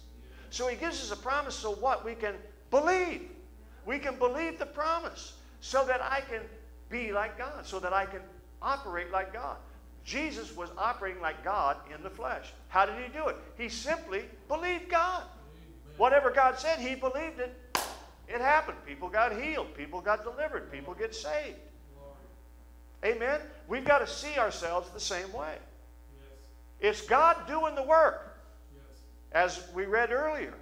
So he gives us a promise so what? We can believe. We can believe the promise so that I can be like God, so that I can operate like God. Jesus was operating like God in the flesh. How did he do it? He simply believed God. Whatever God said, he believed it. It happened. People got healed. People got delivered. People get saved. Amen? We've got to see ourselves the same way. It's God doing the work, yes. as we read earlier.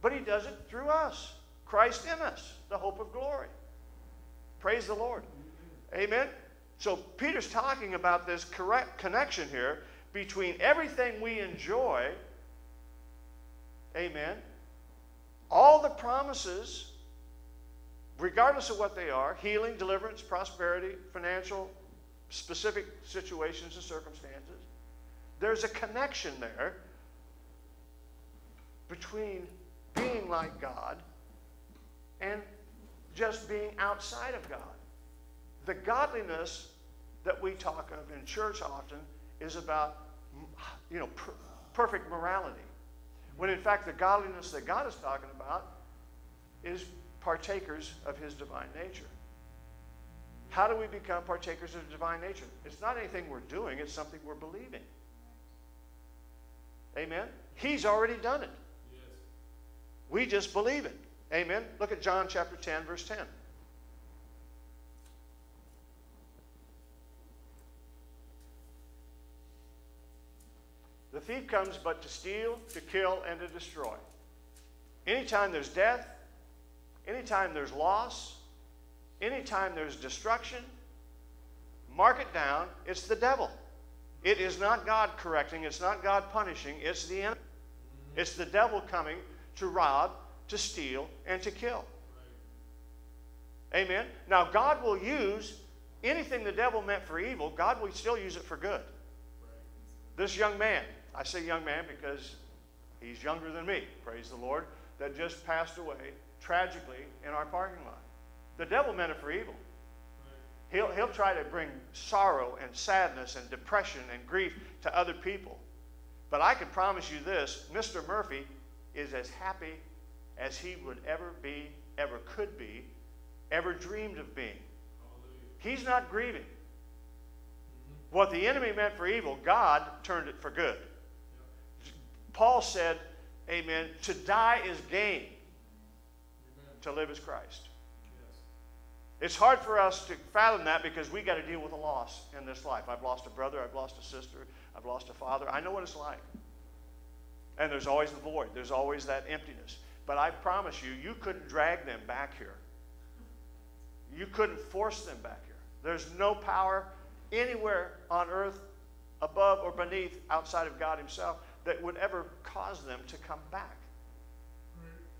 But he does it through us. Christ in us, the hope of glory. Praise the Lord. Amen? So Peter's talking about this correct connection here between everything we enjoy, amen, all the promises, regardless of what they are healing, deliverance, prosperity, financial, specific situations and circumstances there's a connection there between being like God and just being outside of God. The godliness that we talk of in church often is about, you know, per- perfect morality. When in fact, the godliness that God is talking about is partakers of his divine nature. How do we become partakers of divine nature? It's not anything we're doing, it's something we're believing. Amen? He's already done it. Yes. We just believe it. Amen? Look at John chapter 10, verse 10. The thief comes but to steal, to kill, and to destroy. Anytime there's death, anytime there's loss, anytime there's destruction, mark it down, it's the devil. It is not God correcting, it's not God punishing, it's the enemy. It's the devil coming to rob, to steal, and to kill. Amen. Now, God will use anything the devil meant for evil, God will still use it for good. This young man, I say young man because he's younger than me, praise the Lord, that just passed away tragically in our parking lot. The devil meant it for evil. He'll, he'll try to bring sorrow and sadness and depression and grief to other people. But I can promise you this Mr. Murphy is as happy as he would ever be, ever could be, ever dreamed of being. He's not grieving. What the enemy meant for evil, God turned it for good. Paul said, Amen, to die is gain. To live as Christ. It's hard for us to fathom that because we got to deal with a loss in this life. I've lost a brother, I've lost a sister, I've lost a father. I know what it's like. And there's always the void, there's always that emptiness. But I promise you, you couldn't drag them back here. You couldn't force them back here. There's no power anywhere on earth, above or beneath, outside of God Himself, that would ever cause them to come back.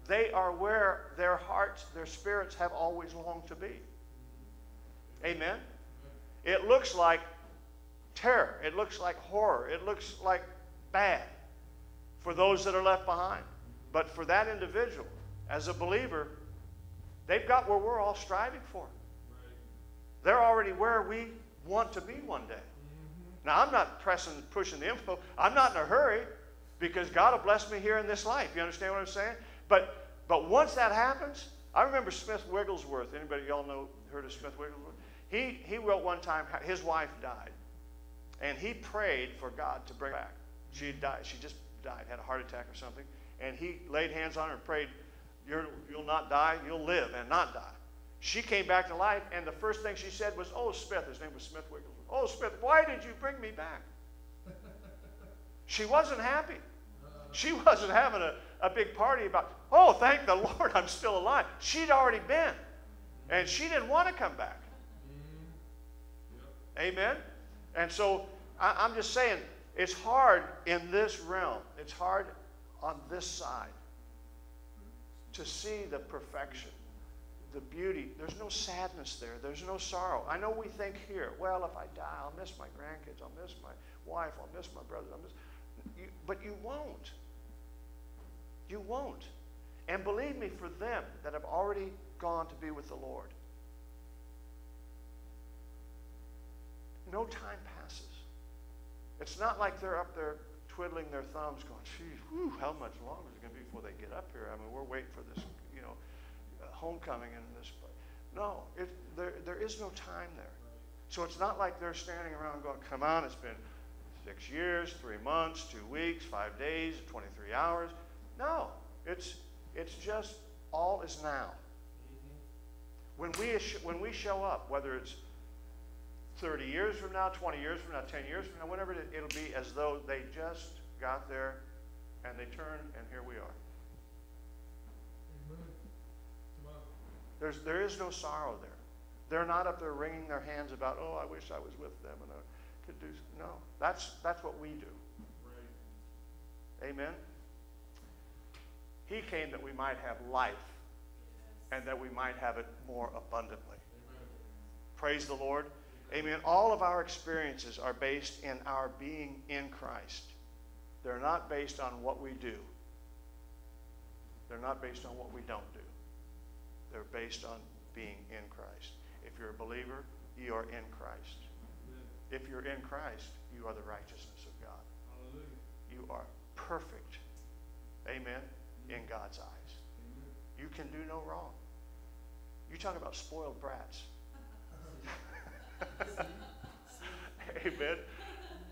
They are where their hearts, their spirits have always longed to be. Amen? It looks like terror. It looks like horror. It looks like bad for those that are left behind. But for that individual, as a believer, they've got where we're all striving for. They're already where we want to be one day. Now, I'm not pressing, pushing the info. I'm not in a hurry because God will bless me here in this life. You understand what I'm saying? But, but once that happens, I remember Smith Wigglesworth. Anybody y'all know, heard of Smith Wigglesworth? He, he wrote one time, his wife died. And he prayed for God to bring her back. She had died. She just died, had a heart attack or something. And he laid hands on her and prayed, You're, You'll not die, you'll live and not die. She came back to life, and the first thing she said was, Oh, Smith, his name was Smith Wigglesworth. Oh, Smith, why did you bring me back? *laughs* She wasn't happy. She wasn't having a, a big party about, oh, thank the Lord I'm still alive. She'd already been. And she didn't want to come back. Amen? And so I, I'm just saying, it's hard in this realm, it's hard on this side to see the perfection, the beauty. There's no sadness there, there's no sorrow. I know we think here, well, if I die, I'll miss my grandkids, I'll miss my wife, I'll miss my brother, I'll miss. You, but you won't. You won't. And believe me, for them that have already gone to be with the Lord, no time passes. It's not like they're up there twiddling their thumbs going, geez, whew, how much longer is it going to be before they get up here? I mean, we're waiting for this, you know, uh, homecoming and this. No, it, there, there is no time there. So it's not like they're standing around going, come on, it's been six years, three months, two weeks, five days, 23 hours. No, it's, it's just all is now. When we, when we show up, whether it's 30 years from now, 20 years from now, 10 years from now, whenever it, it'll be as though they just got there and they turned and here we are. There's, there is no sorrow there. They're not up there wringing their hands about, oh, I wish I was with them and I could do. No, that's, that's what we do.
Right.
Amen. He came that we might have life and that we might have it more abundantly.
Amen.
Praise the Lord. Amen. All of our experiences are based in our being in Christ. They're not based on what we do. They're not based on what we don't do. They're based on being in Christ. If you're a believer, you are in Christ. If you're in Christ, you are the righteousness of God.
Hallelujah.
You are perfect. Amen. In God's eyes. You can do no wrong. You talk about spoiled brats. *laughs* Amen.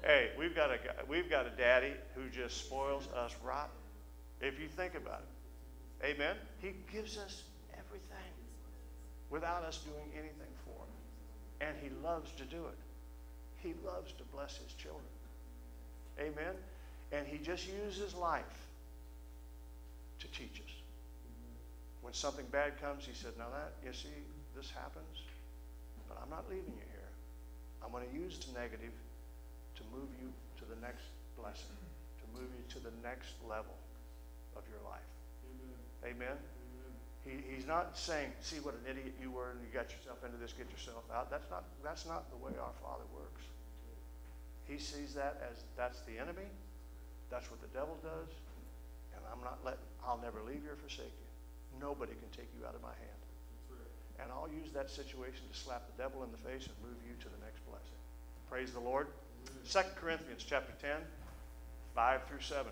Hey, we've got a we've got a daddy who just spoils us rotten. If you think about it. Amen. He gives us everything without us doing anything for him. And he loves to do it. He loves to bless his children. Amen. And he just uses life to teach us. When something bad comes, he said, Now that, you see, this happens, but I'm not leaving you here. I'm going to use the negative to move you to the next blessing, to move you to the next level of your life.
Amen.
Amen?
Amen.
He, he's not saying, see what an idiot you were and you got yourself into this, get yourself out. That's not, that's not the way our Father works. He sees that as that's the enemy. That's what the devil does. I'm not letting, I'll never leave you or forsake you. Nobody can take you out of my hand. And I'll use that situation to slap the devil in the face and move you to the next blessing. Praise the Lord. 2 Corinthians chapter 10, 5 through 7.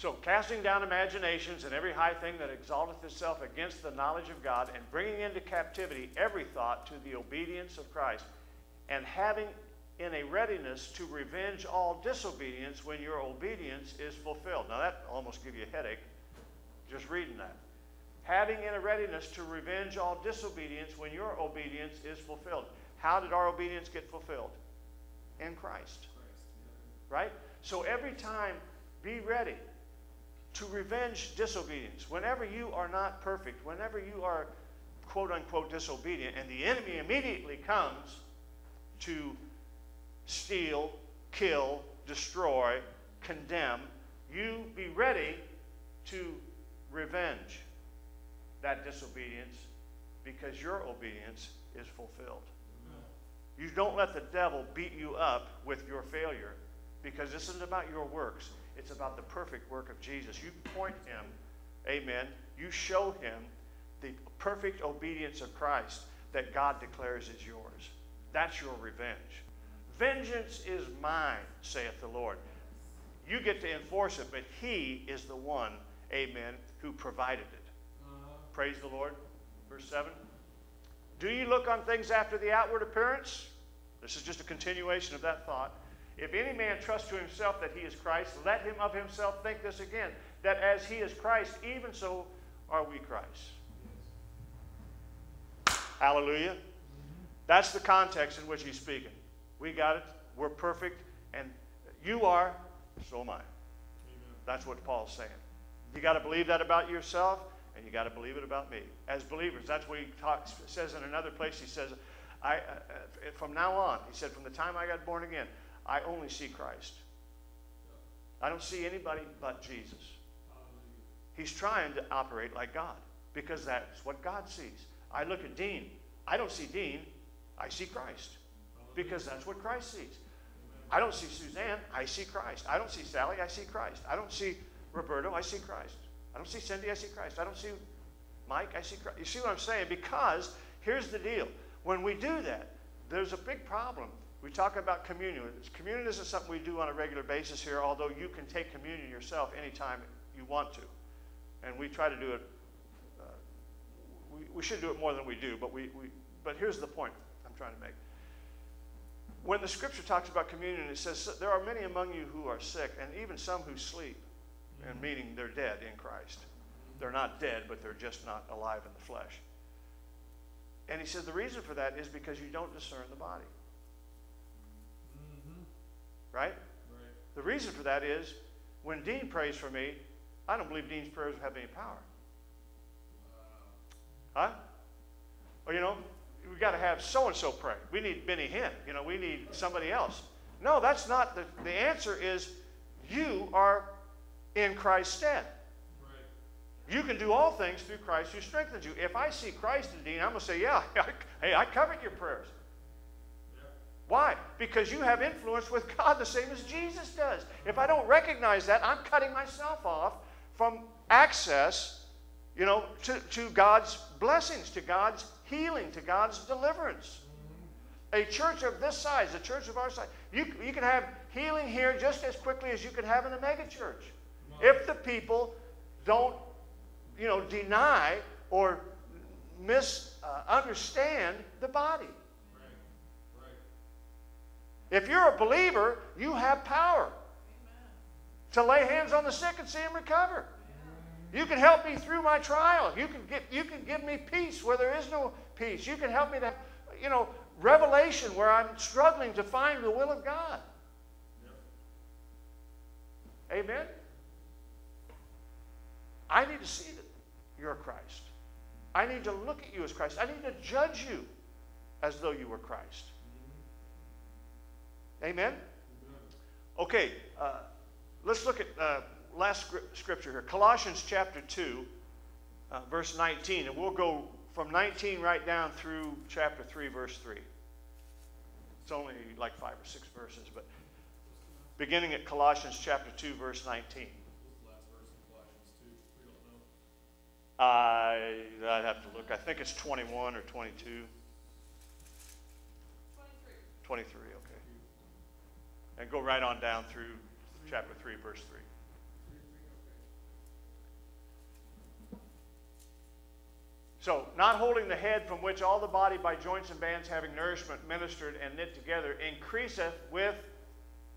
So, casting down imaginations and every high thing that exalteth itself against the knowledge of God, and bringing into captivity every thought to the obedience of Christ, and having in a readiness to revenge all disobedience when your obedience is fulfilled. Now, that almost give you a headache just reading that. Having in a readiness to revenge all disobedience when your obedience is fulfilled. How did our obedience get fulfilled? In Christ. Right? So every time, be ready to revenge disobedience. Whenever you are not perfect, whenever you are quote unquote disobedient, and the enemy immediately comes to steal, kill, destroy, condemn, you be ready to revenge that disobedience because your obedience is fulfilled. You don't let the devil beat you up with your failure because this isn't about your works. It's about the perfect work of Jesus. You point him, amen. You show him the perfect obedience of Christ that God declares is yours. That's your revenge. Vengeance is mine, saith the Lord. You get to enforce it, but he is the one, amen, who provided it. Praise the Lord. Verse 7. Do you look on things after the outward appearance? This is just a continuation of that thought. If any man trust to himself that he is Christ, let him of himself think this again, that as he is Christ, even so are we Christ. Hallelujah. That's the context in which he's speaking. We got it. We're perfect. And you are, so am I. That's what Paul's saying. You got to believe that about yourself, and you got to believe it about me. As believers, that's what he talks, says in another place. He says, I, uh, uh, from now on, he said, from the time I got born again, I only see Christ. I don't see anybody but Jesus. He's trying to operate like God because that's what God sees. I look at Dean. I don't see Dean. I see Christ because that's what Christ sees. I don't see Suzanne. I see Christ. I don't see Sally. I see Christ. I don't see Roberto. I see Christ. I don't see Cindy. I see Christ. I don't see Mike. I see Christ. You see what I'm saying? Because here's the deal. When we do that, there's a big problem. We talk about communion. Communion isn't something we do on a regular basis here, although you can take communion yourself anytime you want to. And we try to do it. Uh, we, we should do it more than we do, but, we, we, but here's the point I'm trying to make. When the scripture talks about communion, it says, There are many among you who are sick, and even some who sleep, and meaning they're dead in Christ. They're not dead, but they're just not alive in the flesh. And he says the reason for that is because you don't discern the body. Right?
Right.
The reason for that is when Dean prays for me, I don't believe Dean's prayers have any power. Huh? Or, you know, we got to have so and so pray. We need Benny Hinn. You know, we need somebody else. No, that's not the, the answer is you are in Christ's stead.
Right.
You can do all things through Christ who strengthens you. If I see Christ in Dean, I'm going to say, yeah, *laughs* hey, I covered your prayers. Why? Because you have influence with God the same as Jesus does. If I don't recognize that, I'm cutting myself off from access, you know, to, to God's blessings, to God's healing, to God's deliverance. A church of this size, a church of our size, you, you can have healing here just as quickly as you could have in a megachurch. If the people don't, you know, deny or misunderstand the body. If you're a believer, you have power to lay hands on the sick and see them recover. You can help me through my trial. You can get, you can give me peace where there is no peace. You can help me to, you know, revelation where I'm struggling to find the will of God. Amen. I need to see that you're Christ. I need to look at you as Christ. I need to judge you as though you were Christ. Amen? Okay, uh, let's look at uh, last scripture here Colossians chapter 2, uh, verse 19. And we'll go from 19 right down through chapter 3, verse 3. It's only like five or six verses, but beginning at Colossians chapter 2, verse 19.
What's the last verse in Colossians 2? We don't know.
I, I'd have to look. I think it's 21 or 22.
Twenty-three.
23, okay and go right on down through chapter 3, verse 3. So, not holding the head from which all the body by joints and bands having nourishment ministered and knit together increaseth with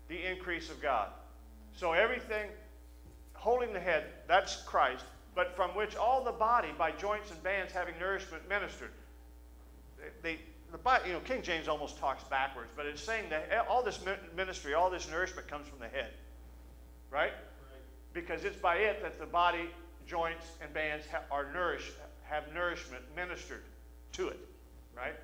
the increase of God. So, everything holding the head, that's Christ, but from which all the body by joints and bands having nourishment ministered. They, the, Bi- you know, King James almost talks backwards, but it's saying that all this ministry, all this nourishment comes from the head, right? Because it's by it that the body, joints, and bands ha- are nourished, have nourishment ministered to it, right?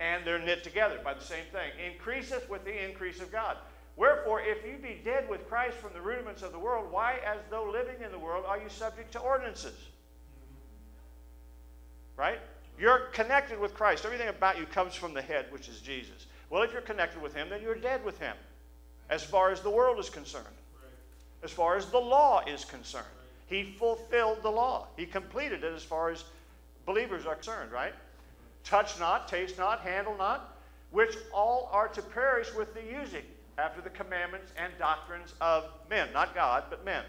And they're knit together by the same thing. Increaseth with the increase of God. Wherefore, if you be dead with Christ from the rudiments of the world, why, as though living in the world, are you subject to ordinances? Mm-hmm. Right? You're connected with Christ. Everything about you comes from the head, which is Jesus. Well, if you're connected with Him, then you're dead with Him, as far as the world is concerned, as far as the law is concerned. He fulfilled the law, He completed it as far as believers are concerned, right? Touch not, taste not, handle not, which all are to perish with the using after the commandments and doctrines of men, not God, but men.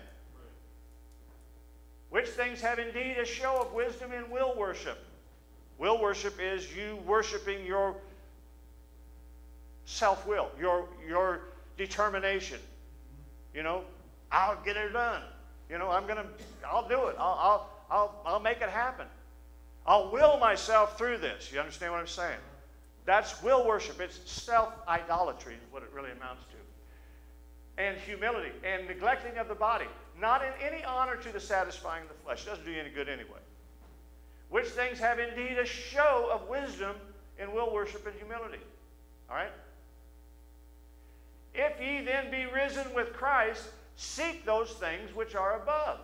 Which things have indeed a show of wisdom in will worship. Will worship is you worshiping your self will, your, your determination. You know, I'll get it done. You know, I'm going to, I'll do it. I'll, I'll, I'll, I'll make it happen. I'll will myself through this. You understand what I'm saying? That's will worship. It's self idolatry, is what it really amounts to. And humility and neglecting of the body, not in any honor to the satisfying of the flesh. It doesn't do you any good anyway. Which things have indeed a show of wisdom in will worship and humility. All right? If ye then be risen with Christ, seek those things which are above,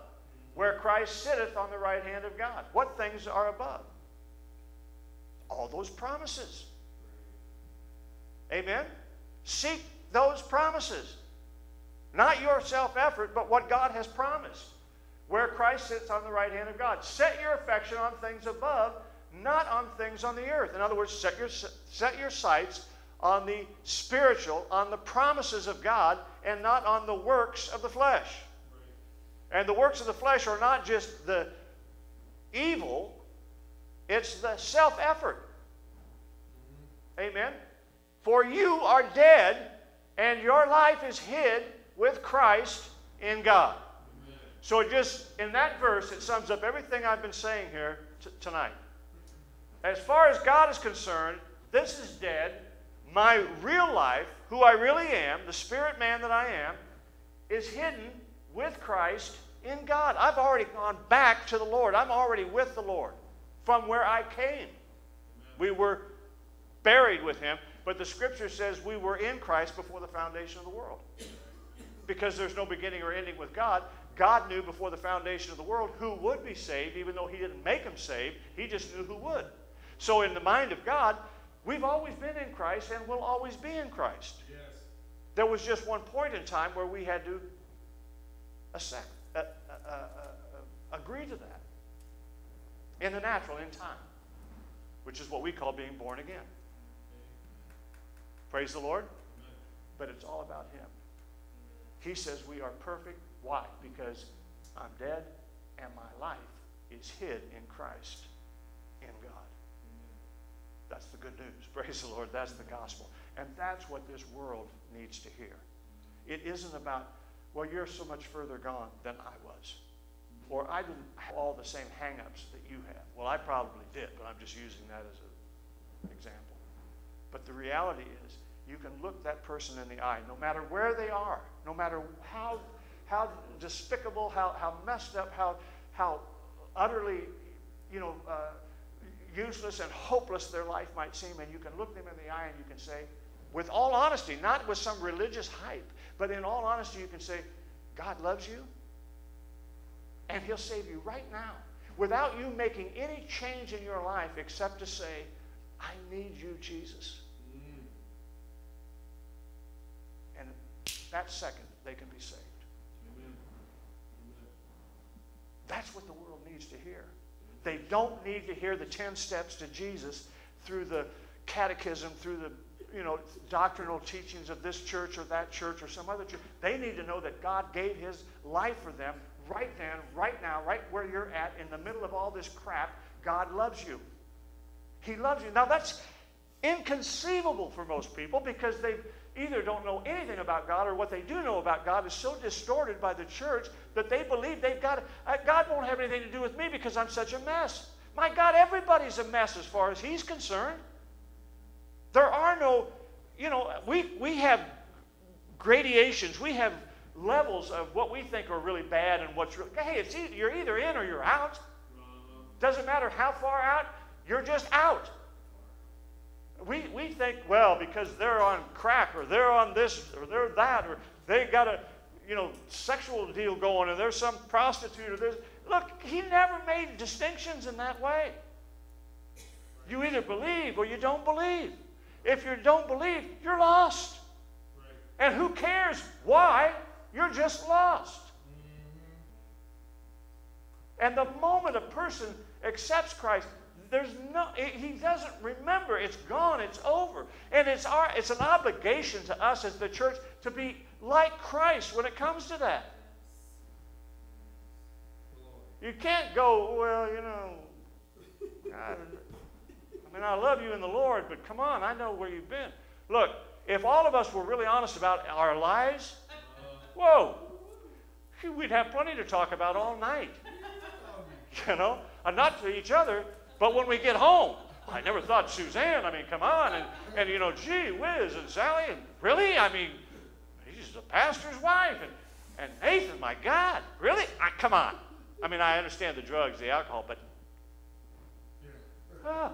where Christ sitteth on the right hand of God. What things are above? All those promises. Amen? Seek those promises. Not your self effort, but what God has promised. Where Christ sits on the right hand of God. Set your affection on things above, not on things on the earth. In other words, set your, set your sights on the spiritual, on the promises of God, and not on the works of the flesh. And the works of the flesh are not just the evil, it's the self effort. Amen? For you are dead, and your life is hid with Christ in God. So it just, in that verse, it sums up everything I've been saying here tonight. As far as God is concerned, this is dead. My real life, who I really am, the spirit man that I am, is hidden with Christ in God. I've already gone back to the Lord. I'm already with the Lord from where I came. We were buried with him, but the scripture says we were in Christ before the foundation of the world. Because there's no beginning or ending with God, God knew before the foundation of the world who would be saved, even though He didn't make them saved. He just knew who would. So, in the mind of God, we've always been in Christ and will always be in Christ.
Yes.
There was just one point in time where we had to accept, uh, uh, uh, uh, agree to that in the natural, in time, which is what we call being born again. Praise the Lord. But it's all about Him. He says we are perfect. Why? Because I'm dead and my life is hid in Christ in God. That's the good news. *laughs* Praise the Lord. That's the gospel. And that's what this world needs to hear. It isn't about, well, you're so much further gone than I was. Or I didn't have all the same hang ups that you have. Well, I probably did, but I'm just using that as an example. But the reality is, you can look that person in the eye, no matter where they are, no matter how, how despicable, how, how messed up, how, how utterly, you know, uh, useless and hopeless their life might seem, and you can look them in the eye and you can say, with all honesty, not with some religious hype, but in all honesty, you can say, God loves you, and He'll save you right now without you making any change in your life except to say, I need you, Jesus. And that second, they can be saved.
Amen. Amen.
That's what the world needs to hear. They don't need to hear the 10 steps to Jesus through the catechism, through the you know, doctrinal teachings of this church or that church or some other church. They need to know that God gave his life for them right then, right now, right where you're at, in the middle of all this crap. God loves you. He loves you. Now, that's inconceivable for most people because they either don't know anything about God or what they do know about God is so distorted by the church that they believe they've got God won't have anything to do with me because I'm such a mess. My God, everybody's a mess as far as He's concerned. There are no, you know, we, we have gradations, we have levels of what we think are really bad and what's really, hey, it's either, you're either in or you're out. Doesn't matter how far out, you're just out. We, we think, well, because they're on crack or they're on this or they're that or they got a you know sexual deal going or there's some prostitute or there's look, he never made distinctions in that way. You either believe or you don't believe. If you don't believe, you're lost. And who cares why? You're just lost. Mm-hmm. And the moment a person accepts Christ, there's no he doesn't remember. It's gone. It's over. And it's our it's an obligation to us as the church to be like christ when it comes to that. You can't go well you know I, I mean i love you in the lord but come on i know where you've been. Look if all of us were really honest about our lives whoa we'd have plenty to talk about all night. *laughs* You know and not to each other but when we get home, I never thought Suzanne, I mean, come on, and, and you know, gee whiz, and Sally, and really? I mean, she's the pastor's wife, and, and Nathan, my God, really? I, come on. I mean, I understand the drugs, the alcohol, but. Ah.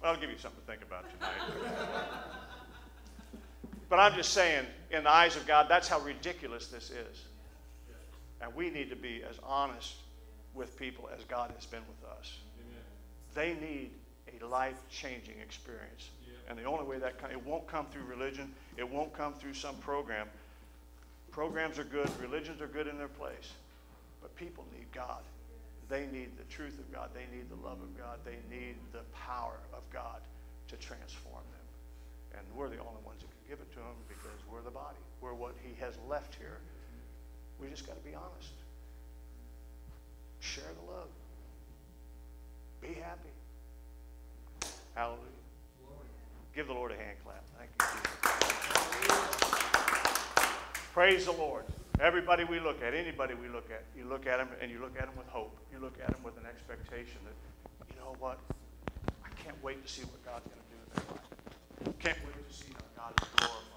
Well, I'll give you something to think about tonight. but I'm just saying, in the eyes of God, that's how ridiculous this is. And we need to be as honest with people as God has been with us.
Amen.
They need a life-changing experience.
Yeah.
And the only way that it won't come through religion. It won't come through some program. Programs are good. Religions are good in their place. But people need God. They need the truth of God. They need the love of God. They need the power of God to transform them. And we're the only ones that can give it to them because we're the body. We're what He has left here. We just got to be honest. Share the love. Be happy. Hallelujah. Give the Lord a hand clap. Thank you. Praise the Lord. Everybody we look at, anybody we look at, you look at them and you look at them with hope. You look at them with an expectation that, you know what? I can't wait to see what God's going to do in their life. Can't wait to see how God is glorified